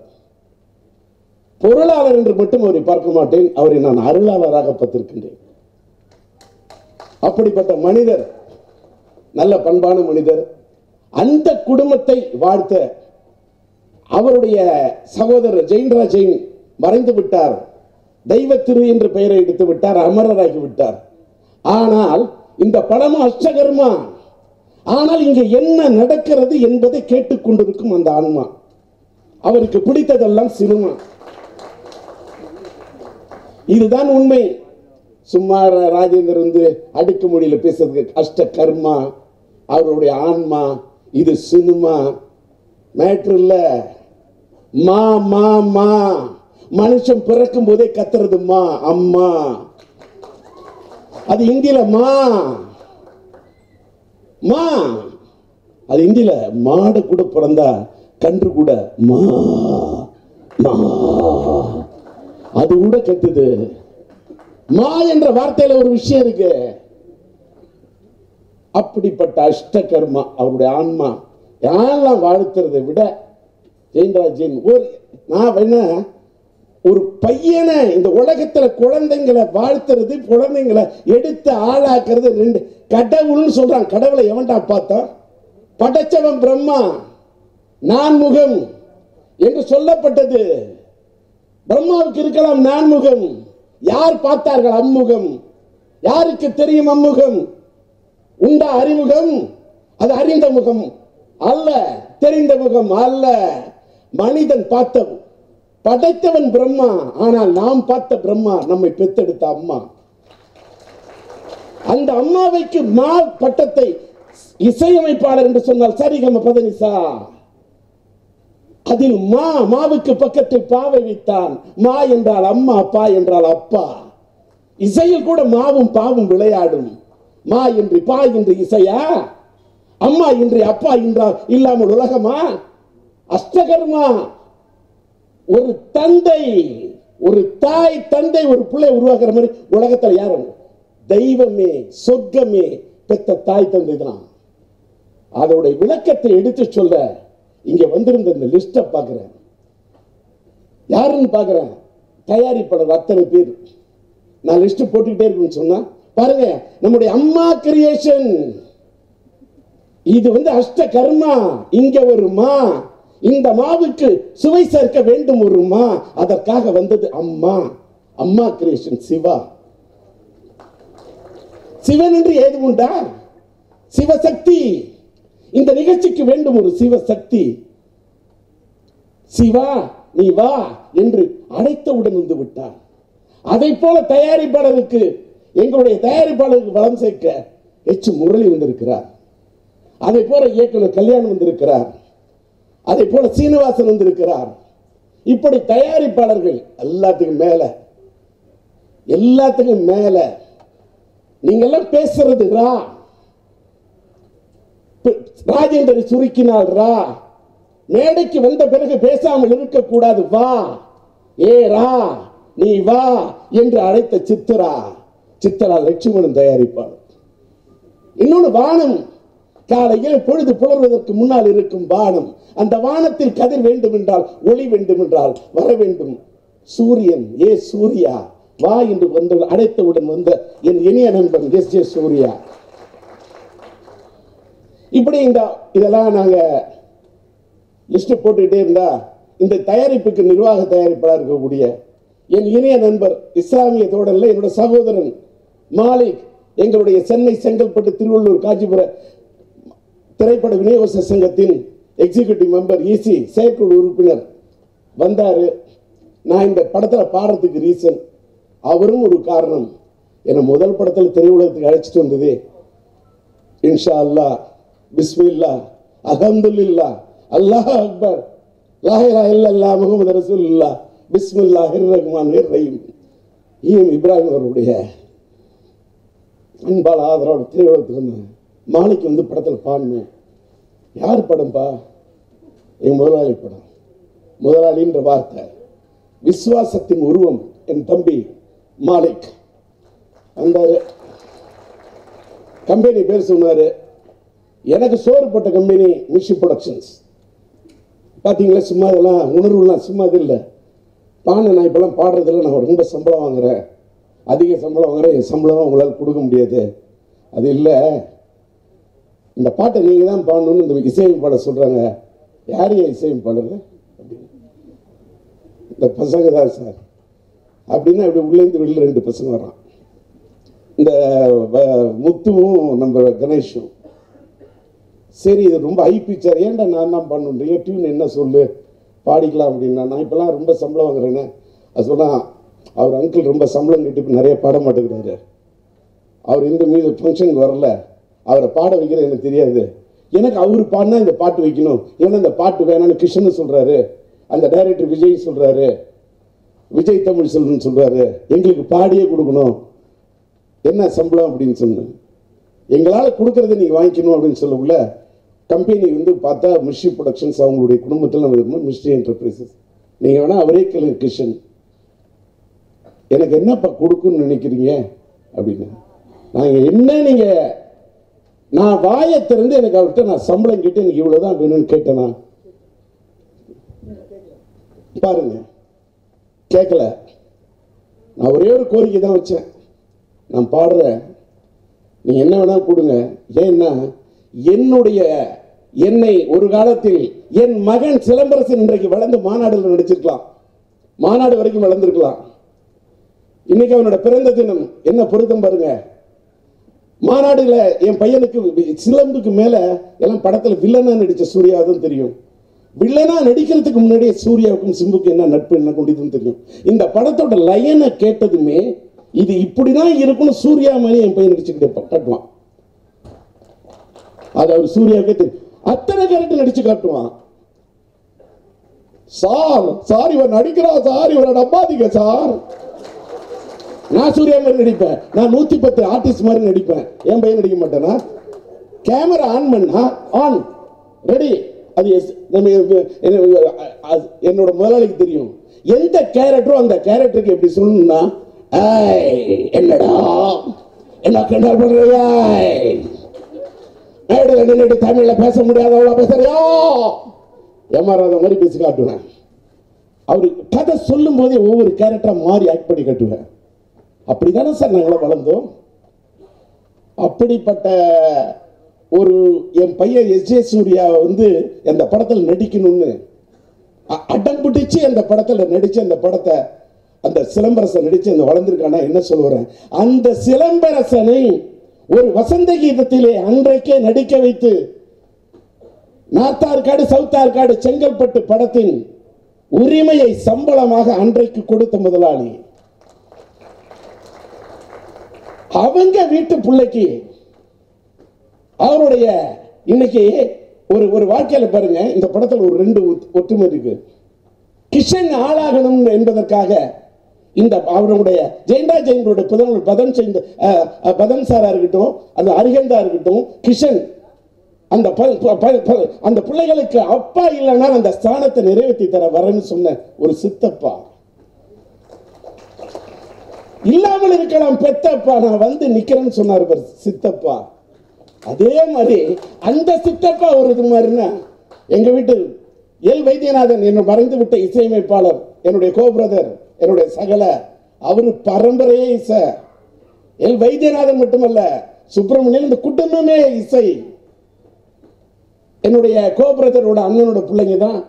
பொருளாளர் என்று மட்டும் அவரை பார்க்க மாட்டேன். அவரை நான் அருளாளராக பார்த்திருக்கின்றேன். அப்படிப்பட்ட மனிதர் நல்ல பண்பான மனிதர் அந்த குடும்பத்தை வாழ்த்த அவருடைய சகோதரர் ஜெயின்ராஜ் ஜெயின் மறைந்து விட்டார். தெய்வ திரு என்று பெயரை எடுத்து விட்டார் அமரராகி விட்டார். ஆனால் இந்த படமும் அஷ்டகர்மா. ஆனால் இங்க என்ன நடக்கிறது என்பதை கேட்டுக்கொண்டிருக்கும் அந்த ஆன்மா. அவருக்கு பிடித்ததெல்லாம் சினிமா. இதுதான் உண்மை. சும்மா ராஜேந்தர் வந்து அடுக்கு மொழியில பேசுறதுக்கு அஷ்ட கர்மா அவருடைய ஆன்மா இது சினிமா. மேட்ரு இல்ல. மா மா மா. மனுஷன் பிறக்கும் போதே கத்துறது மா அம்மா. அது இந்தியில மா. மா. அது இந்தியில மாடு கூட பிறந்தா கன்று கூட மா. மா. அது கூட கத்துது மா என்ற வார்த்தையில ஒரு விஷயம் இருக்கு. அப்படிப்பட்ட அஷ்டகர்மா அவருடைய ஆன்மா யாரெல்லாம் வாழ்த்துறதை விட ஜெயந்தராஜன் ஒரு நான் வேணா ஒரு பையனை இந்த உலகத்துல குழந்தைங்களை வாழ்த்துறது குழந்தைங்களை எடுத்து ஆளாக்குறது ரெண்டு. கடவுள்னு சொல்றான். கடவுளை எவன்டா பார்த்தான்? படைச்சவன் பிரம்மா நான்முகம் என்று சொல்லப்பட்டது. பிரம்மாவுக்கு இருக்கலாம் நான்முகம். யார் பார்த்தார்கள் அம்முகம்? யாருக்கு தெரியும் அம்முகம்? உண்டா அறிமுகம்? அது அறிந்த முகம் அல்ல தெரிந்த முகம் அல்ல. மனிதன் பார்த்த படைத்தவன் பிரம்மா ஆனால் நாம் பார்த்த பிரம்மா நம்மை பெத்தெடுத்த அம்மா. அந்த அம்மாவைக்கு மா பட்டத்தை இசையமைப்பாளர் என்று சொன்னால் சரிகம பதனிசா. அதில் மா மாவுக்கு பக்கத்தில் பாவை வைத்தான். மா என்றால் அம்மா அப்பா என்றால் அப்பா. இசையில் கூட மாவும் பாவும் விளையாடும். மா என்று பா என்று இசையா? அம்மா இன்றி அப்பா என்றால் இல்லாமல் உலகமா? அஷ்டகர்மா. ஒரு தந்தை ஒரு தாய் தந்தை ஒரு பிள்ளை உருவாக்குற மாதிரி உலகத்துல யாரும் தெய்வமே சொர்க்கமே பெத்த தாய் தந்தை தான். அதோட விளக்கத்தை எடுத்து சொல்ல இங்க வந்திருந்த இந்த லிஸ்ட பாக்குறேன் யாருன்னு பாக்குறேன் தயாரிப்பாளர் அத்தனை பேர். நான் லிஸ்ட் போட்டுக்கிட்டே இருக்குன்னு சொன்னா பாருங்க நம்முடைய அம்மா கிரியேஷன் இது வந்து அஷ்ட கர்மா இங்க ஒரு மா இந்த மாவுக்கு சுவை சேர்க்க வேண்டும் ஒரு மா அதற்காக வந்தது அம்மா. அம்மா கிரியேஷன் சிவா. சிவன் என்று ஏது உண்டா? சிவசக்தி. இந்த நிகழ்ச்சிக்கு வேண்டும் ஒரு சிவசக்தி. சிவா நீ வா என்று அழைத்தவுடன் வந்து விட்டார். அதை போல தயாரிப்பாளருக்கு எங்களுடைய தயாரிப்பாளருக்கு வளம் சேர்க்க எச் முரளி வந்திருக்கிறார். அதை போல இயக்குனர் கல்யாணம் வந்திருக்கிறார். அதை போல சீனிவாசன் வந்திருக்கிறார். இப்படி தயாரிப்பாளர்கள் எல்லாத்துக்கும் மேல எல்லாத்துக்கும் மேல நீங்கெல்லாம் பேசுறது ரா. ராஜேந்திர சுருக்கினால் ரா. மேடைக்கு வந்த பிறகு பேசாமல் இருக்கக்கூடாது வா. ஏ ரா நீ வா என்று அழைத்த சித்தரா. சித்தரா லட்சுமணன் தயாரிப்பாளர். இன்னொன்று வானம். காலையில் பொழுது புலர்வதற்கு முன்னால் இருக்கும் வானம். அந்த வானத்தில் கதிர் வேண்டும் என்றால் ஒளி வேண்டும் என்றால் வர வேண்டும். சூரியன் ஏ சூர்யா வா என்று வந்து அழைத்தவுடன் வந்த என் இனிய நண்பன் எஸ் ஜே சூர்யா. இப்படி இந்த இதெல்லாம் நாங்க லிஸ்ட் போட்டுக்கிட்டே இருந்தா இந்த தயாரிப்புக்கு நிர்வாக தயாரிப்பாளர் இருக்கக்கூடிய என் இனிய நண்பர் இஸ்லாமிய தோடல்ல என்னோட சகோதரன் மாலிக் எங்களுடைய சென்னை செங்கல்பட்டு திருவள்ளூர் காஞ்சிபுர திரைப்பட விநியோக சங்கத்தின் எக்ஸிகியூட்டிவ் மெம்பர் இசி செயற்குழு உறுப்பினர் வந்தார். நான் இந்த படத்தில் பாடுறதுக்கு ரீசன் அவரும் ஒரு காரணம். என்னை முதல் படத்தில் திரையுலகத்துக்கு அழைச்சிட்டு வந்ததே. இன்ஷா அல்லாஹ் பிஸ்மில்லா அல்ஹம்துலில்லாஹ் அல்லாஹ் அக்பர் லாஹிரா இலாஹ முகமது முஹம்மது பிஸ்மில்லா ஹிர் ரஹ்மான் ரஹீம் ஈஎம் இப்ராஹிம் அவருடைய அன்பால் ஆதரவோட திரையுலகத்துக்கு வந்தேன் மாலைக்கு வந்து படத்தில் பாடணும் யார் படம்ப்பா என் முதலாளி படம். முதலாளின்ற வார்த்தை. விசுவாசத்தின் உருவம். என் தம்பி மாலிக் அந்த கம்பெனி பேர் சொன்னார். எனக்கு சோறு போட்ட கம்பெனி மிஷி ப்ரொடக்ஷன்ஸ். பார்த்தீங்களா சும்மா இதெல்லாம் உணர்வுலாம் சும்மா இது இல்லை. பானை நான் இப்போல்லாம் பாடுறதில்ல நான் ரொம்ப சம்பளம் வாங்குகிறேன் அதிக சம்பளம் வாங்குறேன். என் சம்பளம் உங்களால் கொடுக்க முடியாது. அது இல்லை. இந்த பாட்டை நீங்கள் தான் பாடணும்னு இந்த இசையமைப்பாட சொல்கிறாங்க யார் ஏன் பாடுறது? இந்த பசங்க தான் சார். அப்படின்னா அப்படி உள்ளேருந்து வெளியில் ரெண்டு பசங்க வரான் இந்த வ- முத்துவும் நம்ம கணேஷும். சரி இது ரொம்ப ஹை பிக்சர் ஏன்டா நான் தான் பண்ணுன்றீங்க டியூன் என்ன சொல்லு? பாடிக்கலாம் அப்படின்னா நான் இப்போலாம் ரொம்ப சம்பளம் வாங்குறேன்னு அது சொன்னால் அவர் அங்கிள் ரொம்ப சம்பளம் கட்டி நிறைய பாட மாட்டேங்கிறாரு. அவர் இந்த மீது ஃபங்க்ஷனுக்கு வரல. அவரை பாட வைக்கிறது எனக்கு தெரியாது. எனக்கு அவர் பாடினா இந்த பாட்டு வைக்கணும். ஏன்னா இந்த பாட்டு வேணாம்னு கிருஷ்ணன் சொல்றாரு. அந்த டைரக்டர் விஜய் சொல்றாரு. விஜய் தமிழ் செல்வன் சொல்றாரு. எங்களுக்கு பாடியே கொடுக்கணும். என்ன சம்பளம் அப்படின்னு சொன்னேன். எங்களால் கொடுக்கறத நீங்கள் வாங்கிக்கணும் அப்படின்னு சொல்லக்குள்ள கம்பெனி வந்து பார்த்தா மிஸ்ட்ரி ப்ரொடக்ஷன்ஸ் அவங்களுடைய குடும்பத்தில் நம்ம மிஸ்ட்ரி என்டர்பிரைசஸ் நீங்கள் வேணால் அவரே கேளுங்க கிருஷ்ணன். எனக்கு என்னப்பா கொடுக்குன்னு நினைக்கிறீங்க? அப்படின்னு. நாங்கள் என்ன நீங்கள் நான் வாயை திறந்து எனக்கு அவர்கிட்ட நான் சம்பளம் கேட்டு எனக்கு இவ்வளோதான் வேணும்னு கேட்டேனா? பாருங்க. கேட்கல நான் ஒரே ஒரு கோரிக்கை தான் வச்சேன். நான் பாடுறேன். நீ என்ன வேணா கொடுங்க. ஏன்னா என்னுடைய என்னை ஒரு காலத்தில் என் மகன் சிலம்பரசன் இன்றைக்கு வளர்ந்து மாநாடுல நடிச்சிருக்கலாம். மாநாடு வரைக்கும் வளர்ந்துருக்கலாம். இன்னைக்கு அவனோட பிறந்த தினம். என்ன பொருத்தம் பாருங்க. மாநாடுல என் பையனுக்கு சிலம்புக்கு மேல எல்லாம் படத்துல வில்லனா நடிச்ச சூர்யா தான் தெரியும். வில்லனா நடிக்கிறதுக்கு முன்னாடியே சூர்யாவுக்கும் சிம்புக்கும் என்ன நட்பு என்ன கொண்டிதுன்னு தெரியும். இந்த படத்தோட லயனை கேட்டதுமே இது இப்படிதான் இருக்கும்னு சூர்யா மாதிரி என் பையன் நடிச்சுக்கிட்டே ப- காட்டுவான். அது அவர் சூர்யாவுக்கே தெரியும். அத்தனை கேரக்டர் நடிச்சு காட்டுவான். சார் சார் இவர் நடிக்கிறா சார் இவரை நம்பாதீங்க சார். நான் சூர்யா மாதிரி நடிப்பேன். நான் நூத்தி பத்து ஆர்டிஸ்ட் மாதிரி நடிப்பேன். என் பையன் நடிக்க மாட்டேனா கேமரா ஆன் பண்ணா ஆன் ரெடி அது எஸ்- நம்ம என்ன- அது என்னோட முதலாளிக்கு தெரியும். எந்த கேரக்டரும் அந்த கேரக்டருக்கு எப்படி சொல்லணும்னா என்னடா? என்ன கிண்டல் பண்றியா மேடையில் நின்றுட்டு தமிழ்ல பேச முடியாதவளா பேசுறியா? ஏமாறாத மாதிரி பேசி காட்டுவேன். அவரு கதை சொல்லும் போதே ஒவ்வொரு கேரக்டரா மாறி ஆக்ட் பண்ணி காட்டுவேன். அப்படி தானே சார் நாங்களாம் வளர்ந்தோம்? அப்படிப்பட்ட ஒரு என் பையன் எஸ் ஜே சூர்யா வந்து அந்த படத்தில் நடிக்கணும்னு அடம் பிடிச்சு அந்த படத்தில் நடித்த அந்த படத்தை அந்த சிலம்பரசன் நடித்து அந்த வளர்ந்துருக்கானா என்ன சொல்லுவேன் அந்த சிலம்பரசனை ஒரு வசந்த கீதத்திலே அன்றைக்கே நடிக்க வைத்து நார்த்தார்காடு ஆற்காடு சவுத் செங்கல்பட்டு படத்தின் உரிமையை சம்பளமாக அன்றைக்கு கொடுத்த முதலாளி. அவங்க வீட்டு பிள்ளைக்கு அவருடைய இன்னைக்கு ஒரு ஒரு வாழ்க்கையில பாருங்க இந்த படத்தில் ஒரு ரெண்டு ஒத்- ஒற்றுமை இருக்கு. கிஷன் ஆளாகணும் என்பதற்காக இந்த அவருடைய ஜெயண்டா ஜெயந்தோட புதன் பதன் செய்த பதம் பதன் சாரா இருக்கட்டும் அது அரிகந்தா இருக்கட்டும் கிஷன் அந்த ப- ப- ப- அந்த பிள்ளைகளுக்கு அப்பா இல்லைன்னா அந்த ஸ்தானத்தை நிறைவேற்றி தர வரேன்னு சொன்ன ஒரு சித்தப்பா. இல்லாமல் இருக்கலாம் பெத்தப்பா. நான் வந்து நிக்கிறேன்னு சொன்னார் சித்தப்பா. அதே மாதிரி அந்த சித்தப்பா ஒரு இது மாதிரின்னா எங்க வீட்டு எல் வைத்தியநாதன் என்ன மறைந்து விட்ட இசையமைப்பாளர் என்னுடைய கோபிரதர் என்னுடைய சகல. அவரு பரம்பரையே இசை. எல் வைத்தியநாதன் மட்டுமல்ல சுப்பிரமணியன் இந்த குடும்பமே இசை. என்னுடைய கோபுரத்தரோட அண்ணனோட பிள்ளைங்க தான்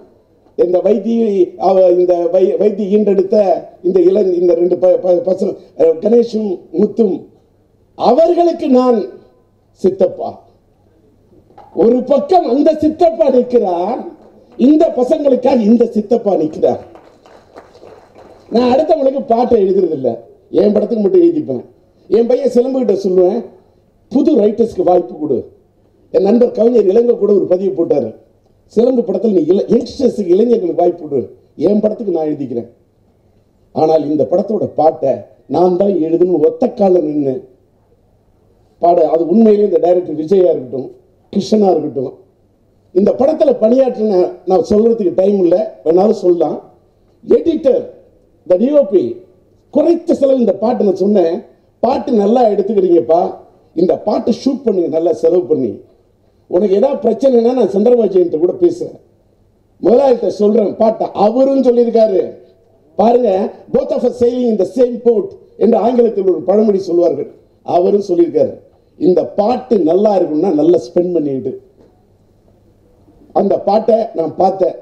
இந்த வைத்தி அவ இந்த வை வைத்தி ஈண்டெடுத்த இந்த இளன் இந்த ரெண்டு ப- ப- பசங்க கணேஷும் முத்தும் அவர்களுக்கு நான் சித்தப்பா. ஒரு பக்கம் அந்த சித்தப்பா நிற்கிறார் இந்த பசங்களுக்காக இந்த சித்தப்பா நிற்கிறார். நான் அடுத்தவங்களுக்கு பாட்டை எழுதுறதில்லை. என் படத்துக்கு மட்டும் எழுதிப்பேன். என் பையன் சிலம்புகிட்ட சொல்லுவேன் புது ரைட்டர்ஸ்க்கு வாய்ப்பு கொடு. என் நண்பர் கவிஞர் இளங்க கூட ஒரு பதிவு போட்டாரு. சிலம்பு படத்தில் நீ இள யங்ஸ்டர்ஸுக்கு இளைஞர்களுக்கு வாய்ப்பு கொடு. என் படத்துக்கு நான் எழுதிக்கிறேன். ஆனால் இந்த படத்தோட பாட்டை நான் தான் எழுதுன்னு ஒத்த காலம் நின்று பாட. அது உண்மையிலே இந்த டைரக்டர் விஜயா இருக்கட்டும் கிருஷ்ணனாக இருக்கட்டும். இந்த படத்தில் பணியாற்றின நான் சொல்கிறதுக்கு டைம் இல்லை. வேணாலும் சொல்லலாம். எடிட்டர் த டிஓபி குறைத்த செலவு இந்த பாட்டு நான் சொன்னேன். பாட்டு நல்லா எடுத்துக்கிறீங்கப்பா. இந்த பாட்டு ஷூட் பண்ணுங்க நல்லா செலவு பண்ணி. உனக்கு ஏதாவது பிரச்சனைனா நான் சந்திரபாஜியன்ட்ட கூட பேசுறேன். முதலாளிகிட்ட சொல்றேன் பாட்டை. அவரும் சொல்லியிருக்காரு. பாருங்க போத் ஆஃப் சைலிங் இந்த சேம் போட் என்று ஆங்கிலத்தில் ஒரு பழமொழி சொல்வார்கள் அவரும் சொல்லியிருக்காரு. இந்த பாட்டு நல்லா இருக்கும்னா நல்லா ஸ்பெண்ட் பண்ணிட்டு அந்த பாட்டை நான் பார்த்தேன்.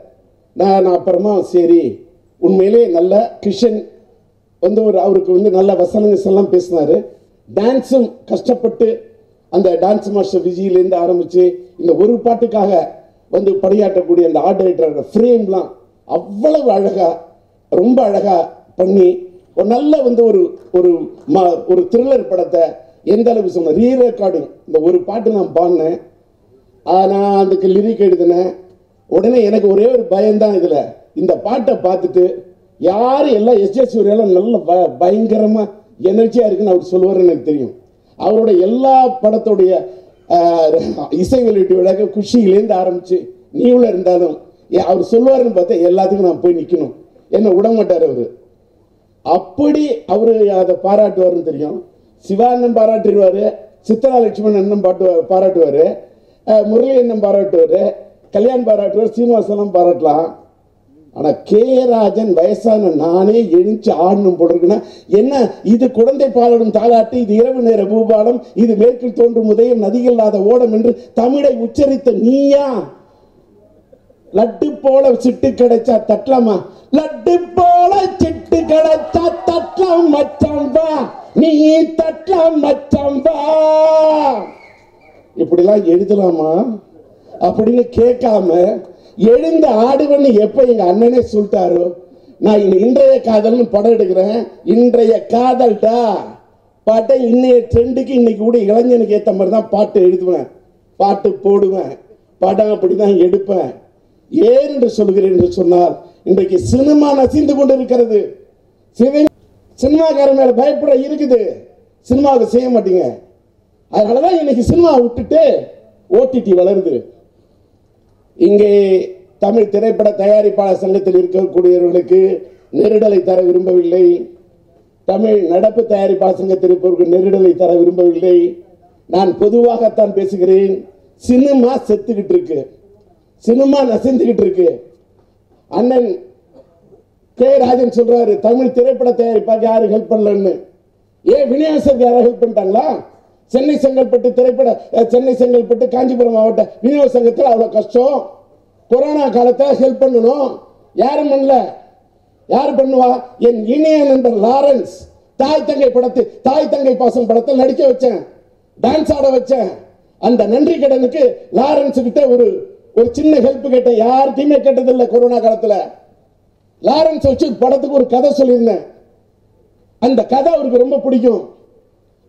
நான் நான் அப்புறமா சரி உண்மையிலே நல்ல கிஷன் வந்து ஒரு அவருக்கு வந்து நல்ல வசனங்கள் எல்லாம் பேசினாரு. டான்ஸும் கஷ்டப்பட்டு அந்த டான்ஸ் மாஸ்டர் விஜயிலேருந்து ஆரம்பித்து இந்த ஒரு பாட்டுக்காக வந்து பணியாற்றக்கூடிய அந்த ஆர்டரேட்டரோட ஃப்ரேம்லாம் அவ்வளவு அழகாக ரொம்ப அழகாக பண்ணி ஒரு நல்ல வந்து ஒரு ஒரு ம- ஒரு த்ரில்லர் படத்தை எந்த அளவுக்கு சொன்ன ரீ ரெக்கார்டிங் இந்த ஒரு பாட்டு நான் பாடினேன். நான் அதுக்கு லிரிக் எழுதினேன். உடனே எனக்கு ஒரே ஒரு பயம்தான் இதில். இந்த பாட்டை பார்த்துட்டு யார் எல்லாம் எஸ்ஜே சூர்யாலாம் நல்ல ப பயங்கரமாக எனர்ஜியாக இருக்குன்னு அவர் சொல்லுவார்னு எனக்கு தெரியும். அவருடைய எல்லா படத்துடைய இசை வெளியீட்டு விழாக்க குஷியிலேருந்து ஆரம்பித்து உள்ள இருந்தாலும் அவர் சொல்லுவாருன்னு பார்த்தா எல்லாத்துக்கும் நான் போய் நிற்கணும் என்ன விட மாட்டார் அவர். அப்படி அவரு அதை பாராட்டுவாருன்னு தெரியும். சிவா அண்ணன் பாராட்டிடுவாரு சித்தரா லட்சுமணன் அண்ணன் பாட்டு பாராட்டுவார் முரளி அண்ணன் பாராட்டுவாரு கல்யாண் பாராட்டுவார் சீனிவாசனம் பாராட்டலாம். ஆனா கே ராஜன் வயசான நானே எழுந்து ஆடணும் போல இருக்குன்னா என்ன? இது குழந்தை பாலடும் தாலாட்டு இது இரவு நேர பூபாலம் இது மேற்கில் தோன்றும் உதயம் நதியில்லாத ஓடம் என்று தமிழை உச்சரித்த நீயா? லட்டு போல சிட்டு கிடைச்சா தட்டலாமா? லட்டு போல சிட்டு கிடைச்சா தட்டலாம் மச்சான் வா. நீ தட்டலாம் மச்சான் வா. இப்படிலாம் எழுதலாமா? அப்படின்னு கேட்காம எழுந்த ஆடுவன்னு எப்ப எங்க அண்ணனே சொல்லிட்டாரோ? நான் இன்றைய காதல்னு படம் எடுக்கிறேன். இன்றைய காதல்டா? பாட்டை இன்னைய ட்ரெண்டுக்கு இன்னைக்கு கூட இளைஞனுக்கு ஏற்ற மாதிரி தான் பாட்டு எழுதுவேன். பாட்டு போடுவேன். படம் அப்படிதான் எடுப்பேன். ஏன் என்று சொல்கிறேன் என்று சொன்னால் இன்றைக்கு சினிமா நசிந்து கொண்டு இருக்கிறது சினிமாக்காரன் மேல பயப்பட இருக்குது. சினிமாவுக்கு செய்ய மாட்டீங்க. அதனாலதான் இன்னைக்கு சினிமா விட்டுட்டு ஓடிடி வளருது. இங்கே தமிழ் திரைப்பட தயாரிப்பாளர் சங்கத்தில் இருக்கக்கூடியவர்களுக்கு நெருடலை தர விரும்பவில்லை. தமிழ் நடப்பு தயாரிப்பாளர் சங்கத்தில் இருப்பவர்கள் நெருடலை தர விரும்பவில்லை. நான் பொதுவாகத்தான் பேசுகிறேன். சினிமா செத்துக்கிட்டு இருக்கு. சினிமா நசிந்துக்கிட்டு இருக்கு. அண்ணன் கே ராஜன் சொல்றாரு தமிழ் திரைப்பட தயாரிப்பாக யாரும் ஹெல்ப் பண்ணலன்னு? ஏன் விநியாசத்துக்கு யாரும் ஹெல்ப் பண்ணிட்டாங்களா? சென்னை செங்கல்பட்டு திரைப்பட சென்னை செங்கல்பட்டு காஞ்சிபுரம் மாவட்ட விநியோக சங்கத்தில் அவ்வளோ கஷ்டம். கொரோனா காலத்தை ஹெல்ப் பண்ணணும். யாரும் பண்ணல. யார் பண்ணுவா? என் இணைய நண்பர் லாரன்ஸ். தாய் தங்கை படத்து தாய் தங்கை பாசம் படத்தில் நடிக்க வச்சேன். டான்ஸ் ஆட வச்சேன். அந்த நன்றி கடனுக்கு லாரன்ஸ் கிட்ட ஒரு ஒரு சின்ன ஹெல்ப் கேட்டேன். யார்கிட்டயுமே கேட்டதில்லை கொரோனா காலத்தில். லாரன்ஸ் வச்சு படத்துக்கு ஒரு கதை சொல்லியிருந்தேன். அந்த கதை அவருக்கு ரொம்ப பிடிக்கும்.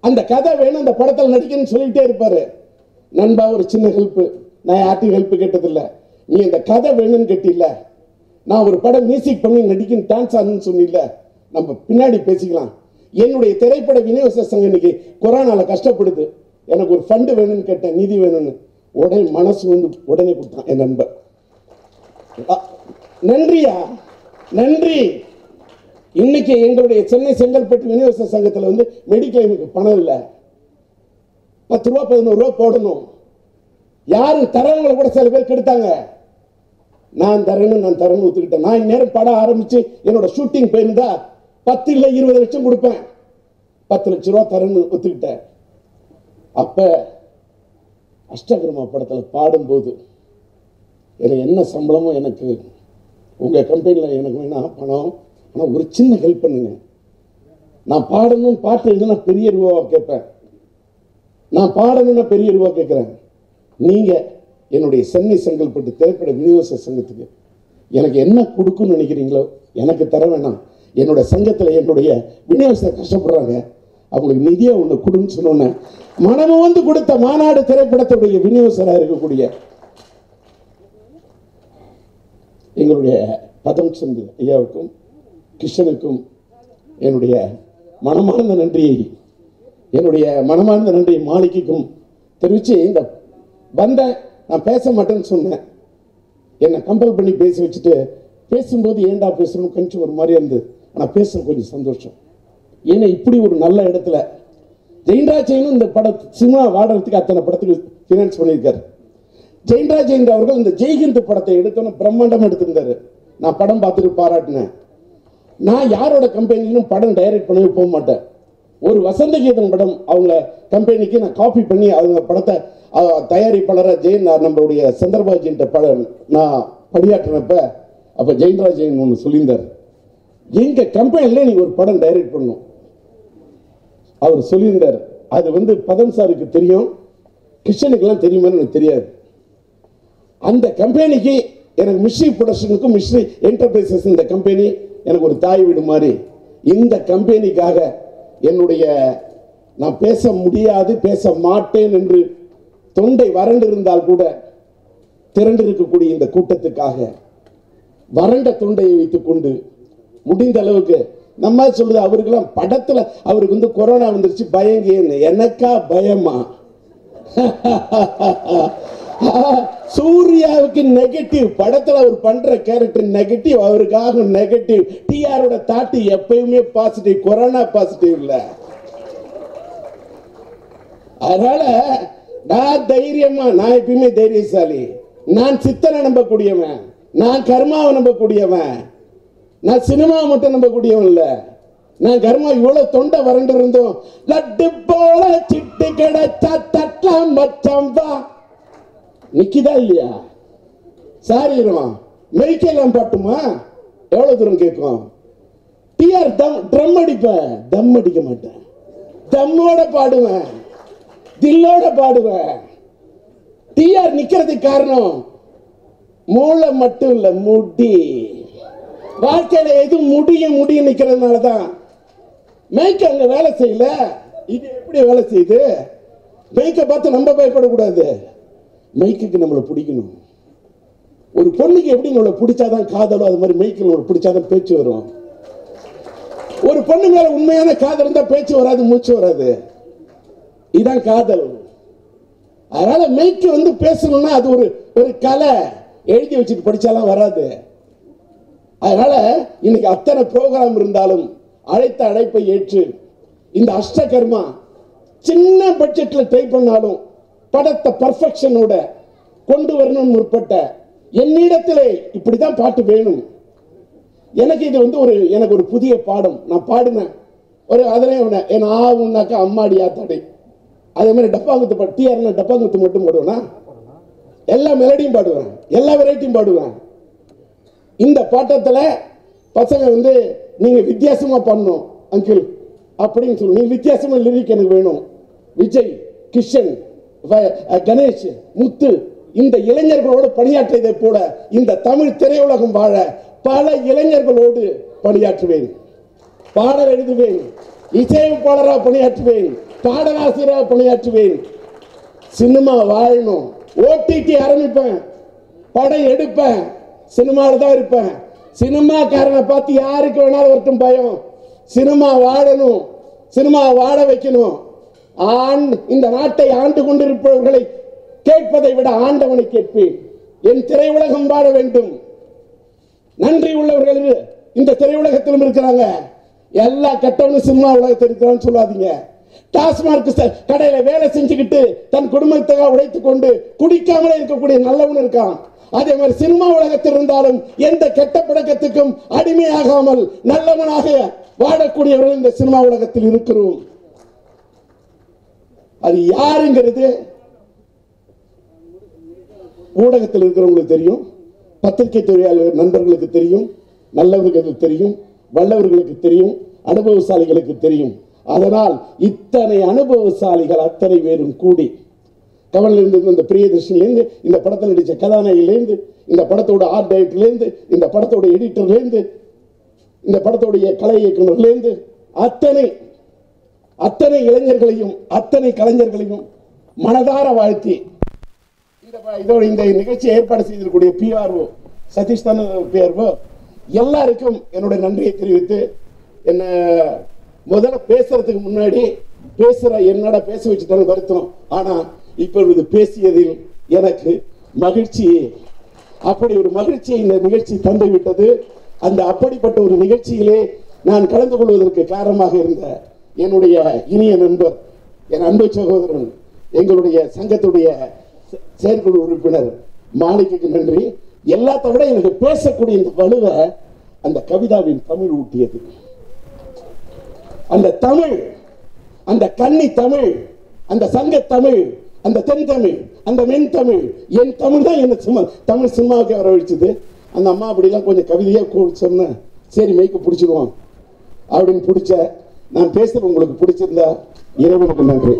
அந்த கதை வேணும் அந்த படத்தில் நடிக்கணும்னு சொல்லிட்டே இருப்பாரு. நண்பா ஒரு சின்ன ஹெல்ப்பு நான் யார்ட்டையும் ஹெல்ப் கேட்டதில்லை. நீ அந்த கதை வேணும்னு கேட்டில்ல. நான் ஒரு படம் மியூசிக் பண்ணி நடிக்கணும் டான்ஸ் ஆடணும்னு சொன்னில்ல. நம்ம பின்னாடி பேசிக்கலாம். என்னுடைய திரைப்பட விநியோக சங்கம் இன்னைக்கு கொரோனால கஷ்டப்படுது. எனக்கு ஒரு ஃபண்டு வேணும்னு கேட்டேன் நிதி வேணும்னு. உடனே மனசு வந்து உடனே கொடுத்தான் என் நண்பர். நன்றியா? நன்றி. இன்னைக்கு எங்களுடைய சென்னை செங்கல்பட்டு விநியோக சங்கத்தில் வந்து மெடிக்ளைமுக்கு பணம் இல்லை. பத்து ரூபா பதினோரு ரூபா போடணும். யாரு தரவங்களை கூட சில பேர் கெடுத்தாங்க. நான் தரேன்னு நான் தரேன்னு ஒத்துக்கிட்டேன். நான் இந்நேரம் படம் ஆரம்பிச்சு என்னோட ஷூட்டிங் போயிருந்தா பத்து இல்லை இருபது லட்சம் கொடுப்பேன். பத்து லட்ச ரூபா தரேன்னு ஒத்துக்கிட்டேன். அப்ப அஷ்டகிரமா படத்தில் பாடும்போது எனக்கு என்ன சம்பளமோ எனக்கு உங்க கம்பெனியில் எனக்கு வேணாம் பணம். ஆனால் ஒரு சின்ன ஹெல்ப் பண்ணுங்க. நான் பாடணும்னு பாட்டு எழுதுனா பெரிய ரூபாவா கேட்பேன். நான் பாடணும்னா பெரிய ரூபா கேட்குறேன். நீங்கள் என்னுடைய சென்னை செங்கல்பட்டு திரைப்பட விநியோக சங்கத்துக்கு எனக்கு என்ன கொடுக்குன்னு நினைக்கிறீங்களோ எனக்கு தர வேணாம். என்னோட சங்கத்தில் என்னுடைய விநியோகஸ்தர் கஷ்டப்படுறாங்க. அவங்களுக்கு நிதியை ஒன்று கொடுன்னு சொன்னோன்னே மனம் வந்து கொடுத்த மாநாடு திரைப்படத்துடைய விநியோகராக இருக்கக்கூடிய எங்களுடைய பதம் சந்து ஐயாவுக்கும் கிருஷ்ணனுக்கும் என்னுடைய மனமார்ந்த நன்றியை என்னுடைய மனமார்ந்த நன்றியை மாளிகைக்கும் தெரிவித்து இந்த வந்த நான் பேச மாட்டேன்னு சொன்னேன். என்னை கம்பல் பண்ணி பேசி வச்சுட்டு பேசும்போது ஏன்டா பேசணும் கொஞ்சம் ஒரு மாதிரி இருந்தது. ஆனால் பேச கொஞ்சம் சந்தோஷம். ஏன்னா இப்படி ஒரு நல்ல இடத்துல ஜெயின்ராஜைனும் இந்த பட சினிமா வாடுறதுக்கு அத்தனை படத்துக்கு ஃபினான்ஸ் பண்ணியிருக்காரு. ஜெயின்ராஜ் என்ற அவர்கள் இந்த ஜெய்ஹிந்த் படத்தை எடுத்தோன்னு பிரம்மாண்டம் எடுத்திருந்தாரு. நான் படம் பார்த்துட்டு பாராட்டினேன். நான் யாரோட கம்பெனிலும் படம் டைரக்ட் பண்ணவே போக மாட்டேன். ஒரு வசந்த கீதன் படம் அவங்க கம்பெனிக்கு நான் காப்பி பண்ணி அவங்க படத்தை தயாரிப்பாளராக ஜெயின் நம்மளுடைய சந்திரபாஜின்ற படம் நான் பணியாற்றினப்ப அப்போ ஜெயின்ராஜ் ஜெயின் ஒன்று சொல்லியிருந்தார். எங்கள் கம்பெனியில் நீங்கள் ஒரு படம் டைரக்ட் பண்ணும் அவர் சொல்லியிருந்தார். அது வந்து பதம் சாருக்கு தெரியும் கிருஷ்ணனுக்கெல்லாம் தெரியுமான்னு எனக்கு தெரியாது. அந்த கம்பெனிக்கு எனக்கு மிஸ்ரி ப்ரொடக்ஷனுக்கும் மிஸ்ரி என்டர்பிரைசஸ் இந்த கம்பெனி எனக்கு ஒரு தாய் வீடு மாதிரி. இந்த கம்பெனிக்காக என்னுடைய நான் பேச முடியாது பேச மாட்டேன் என்று தொண்டை வறண்டு இருந்தால் கூட திரண்டு இருக்கக்கூடிய இந்த கூட்டத்துக்காக வறண்ட தொண்டையை வைத்துக்கொண்டு முடிந்த அளவுக்கு நம்ம சொல்லுது அவருக்கெல்லாம் படத்துல அவருக்கு வந்து கொரோனா வந்துருச்சு பயங்கேன்னு எனக்கா பயமா? [laughs] சூர்யாவுக்கு நெகட்டிவ் படத்துல அவர் பண்ற கேரக்டர் நெகட்டிவ் அவருக்காக நெகட்டிவ் டிஆரோட தாட்டு எப்பயுமே பாசிட்டிவ் கொரோனா பாசிட்டிவ் இல்ல. அதனால நான் தைரியமா நான் எப்பயுமே தைரியசாலி. நான் சித்தனை நம்பக்கூடியவன். நான் கர்மாவை நம்பக்கூடியவன். நான் சினிமா மட்டும் நம்பக்கூடியவன் இல்ல. நான் கர்மா இவ்வளவு தொண்டை வறண்டு இருந்தோம் லட்டு போல சிட்டு கிடைச்சா தட்டலாம் மச்சம் வா. நிக்குதா இல்லையா? சாரிரும் மெடிக்கலாம் பாட்டுமா? எவ்வளவு தூரம் கேட்கும்? டிஆர் தம் ட்ரம் அடிப்பேன் தம் அடிக்க மாட்டேன். தம்மோட பாடுவேன் தில்லோட பாடுவேன். டிஆர் நிக்கிறதுக்கு காரணம் மூளை மட்டும் இல்ல முடி. வாழ்க்கையில எது முடியும் முடியும் நிக்கிறதுனால தான். மேய்க்க அங்க வேலை செய்யல. இது எப்படி வேலை செய்யுது? மேய்க்க பார்த்து நம்ம பயப்படக்கூடாது. மைக்குக்கு நம்மளை பிடிக்கணும். ஒரு பொண்ணுக்கு எப்படி நம்மளை பிடிச்சாதான் காதலோ அது மாதிரி மெய்க்கு நம்மளை பிடிச்சாதான் பேச்சு வரும். ஒரு பொண்ணு மேல உண்மையான காதல் இருந்தால் பேச்சு வராது மூச்சு வராது. இதுதான் காதல். அதனால மெய்க்கு வந்து பேசணும்னா அது ஒரு ஒரு கலை. எழுதி வச்சுட்டு படிச்சாலாம் வராது. அதனால இன்னைக்கு அத்தனை ப்ரோக்ராம் இருந்தாலும் அழைத்த அழைப்பை ஏற்று இந்த அஷ்டகர்மா சின்ன பட்ஜெட்ல ட்ரை பண்ணாலும் படத்தை பர்ஃபெக்ஷனோட கொண்டு வரணும்னு முற்பட்ட என்னிடத்திலே இப்படிதான் பாட்டு வேணும். எனக்கு இது வந்து ஒரு எனக்கு ஒரு புதிய பாடம். நான் பாடினேன். ஒரு அதிலே ஒன்று என் ஆவுனாக்கா அம்மாடி ஆத்தாடி அதே மாதிரி டப்பாங்குத்து பாட்டு டிஆர்னா டப்பாங்குத்து மட்டும் போடுவேனா? எல்லா மெலடியும் பாடுவேன். எல்லா வெரைட்டியும் பாடுவேன். இந்த பாட்டத்தில் பசங்க வந்து நீங்க வித்தியாசமா பண்ணணும் அங்கிள். அப்படின்னு சொல்லி நீ வித்தியாசமா லிரிக் எனக்கு வேணும். விஜய் கிஷன் கணேஷ் முத்து இந்த இளைஞர்களோடு பணியாற்றியதை போல இந்த தமிழ் திரையுலகம் வாழ பல இளைஞர்களோடு பணியாற்றுவேன். பாடல் எழுதுவேன் இசையமைப்பாளராக பணியாற்றுவேன் பாடலாசிரியராக பணியாற்றுவேன். சினிமா வாழணும். ஓடிடி ஆரம்பிப்பேன் படம் எடுப்பேன் சினிமாவில் தான் இருப்பேன். சினிமாக்காரனை பார்த்து யாருக்கு வேணாலும் வரட்டும் பயம். சினிமா வாழணும். சினிமா வாழ வைக்கணும். ஆண் இந்த நாட்டை ஆண்டு கொண்டிருப்பவர்களை கேட்பதை விட ஆண்டவனை கேட்பேன் என் திரையுலகம் வாழ வேண்டும். நன்றி உள்ளவர்கள் இந்த திரையுலகத்திலும் இருக்கிறாங்க. எல்லா கெட்டவனும் சினிமா உலகத்தில் இருக்கிறான்னு சொல்லாதீங்க. டாஸ்மார்க் கடையில வேலை செஞ்சுக்கிட்டு தன் குடும்பத்துக்காக உழைத்துக் கொண்டு குடிக்காமலே இருக்கக்கூடிய நல்லவன் இருக்கான். அதே மாதிரி சினிமா உலகத்தில் இருந்தாலும் எந்த கெட்ட பழக்கத்துக்கும் அடிமையாகாமல் நல்லவனாக வாழக்கூடியவர்கள் இந்த சினிமா உலகத்தில் இருக்கிறோம். அது யாருங்கிறது ஊடகத்தில் இருக்கிறவங்களுக்கு தெரியும் பத்திரிகை தொழிலாளர் நண்பர்களுக்கு தெரியும் நல்லவர்களுக்கு தெரியும் வல்லவர்களுக்கு தெரியும் அனுபவசாலிகளுக்கு தெரியும். அதனால் இத்தனை அனுபவசாலிகள் அத்தனை பேரும் கூடி கவனிலிருந்து இந்த பிரியதர்ஷன்லேருந்து இந்த படத்தில் நடித்த கதாநாயகிலேருந்து இந்த படத்தோட ஆர்ட் டைரக்டர்லேருந்து இந்த படத்தோட எடிட்டர்லேருந்து இந்த படத்தோடைய கலை இயக்குநர்லேருந்து அத்தனை அத்தனை இளைஞர்களையும் அத்தனை கலைஞர்களையும் மனதார வாழ்த்தி இந்த இதோட இந்த நிகழ்ச்சியை ஏற்பாடு செய்திருக்கக்கூடிய பிஆர்ஓ சதீஷ் தானே பிஆர்ஓ எல்லாருக்கும் என்னுடைய நன்றியை தெரிவித்து என்ன முதல்ல பேசுறதுக்கு முன்னாடி பேசுற என்னடா பேச வச்சுட்டாலும் வருத்தம் ஆனா இப்பொழுது பேசியதில் எனக்கு மகிழ்ச்சி. அப்படி ஒரு மகிழ்ச்சியை இந்த நிகழ்ச்சி தந்து விட்டது அந்த அப்படிப்பட்ட ஒரு நிகழ்ச்சியிலே நான் கலந்து கொள்வதற்கு காரணமாக இருந்த என்னுடைய இனிய நண்பர் என் அன்பு சகோதரன் எங்களுடைய சங்கத்துடைய செ- செயற்குழு உறுப்பினர் மாணிக்கு நன்றி. எல்லாத்த விட எனக்கு பேசக்கூடிய இந்த வலுவை அந்த கவிதாவின் தமிழ் ஊட்டியது. அந்த தமிழ் அந்த கன்னி தமிழ் அந்த சங்க தமிழ் அந்த தென் தமிழ் அந்த மென் தமிழ் என் தமிழ் தான் என்ன சும்மா தமிழ் சினிமாவுக்கு வரவழைச்சது அந்த அம்மா அப்படிலாம் கொஞ்சம் கவிதையா கூ- சொன்னேன் சரி மெய்க்கு பிடிச்சிடுவோம் அப்படின்னு பிடிச்ச நான் பேசுறது உங்களுக்கு பிடிச்சிருந்தா இறைவனுக்கு நன்றி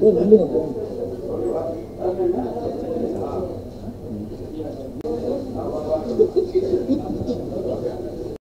ஓ, இல்லைங்க.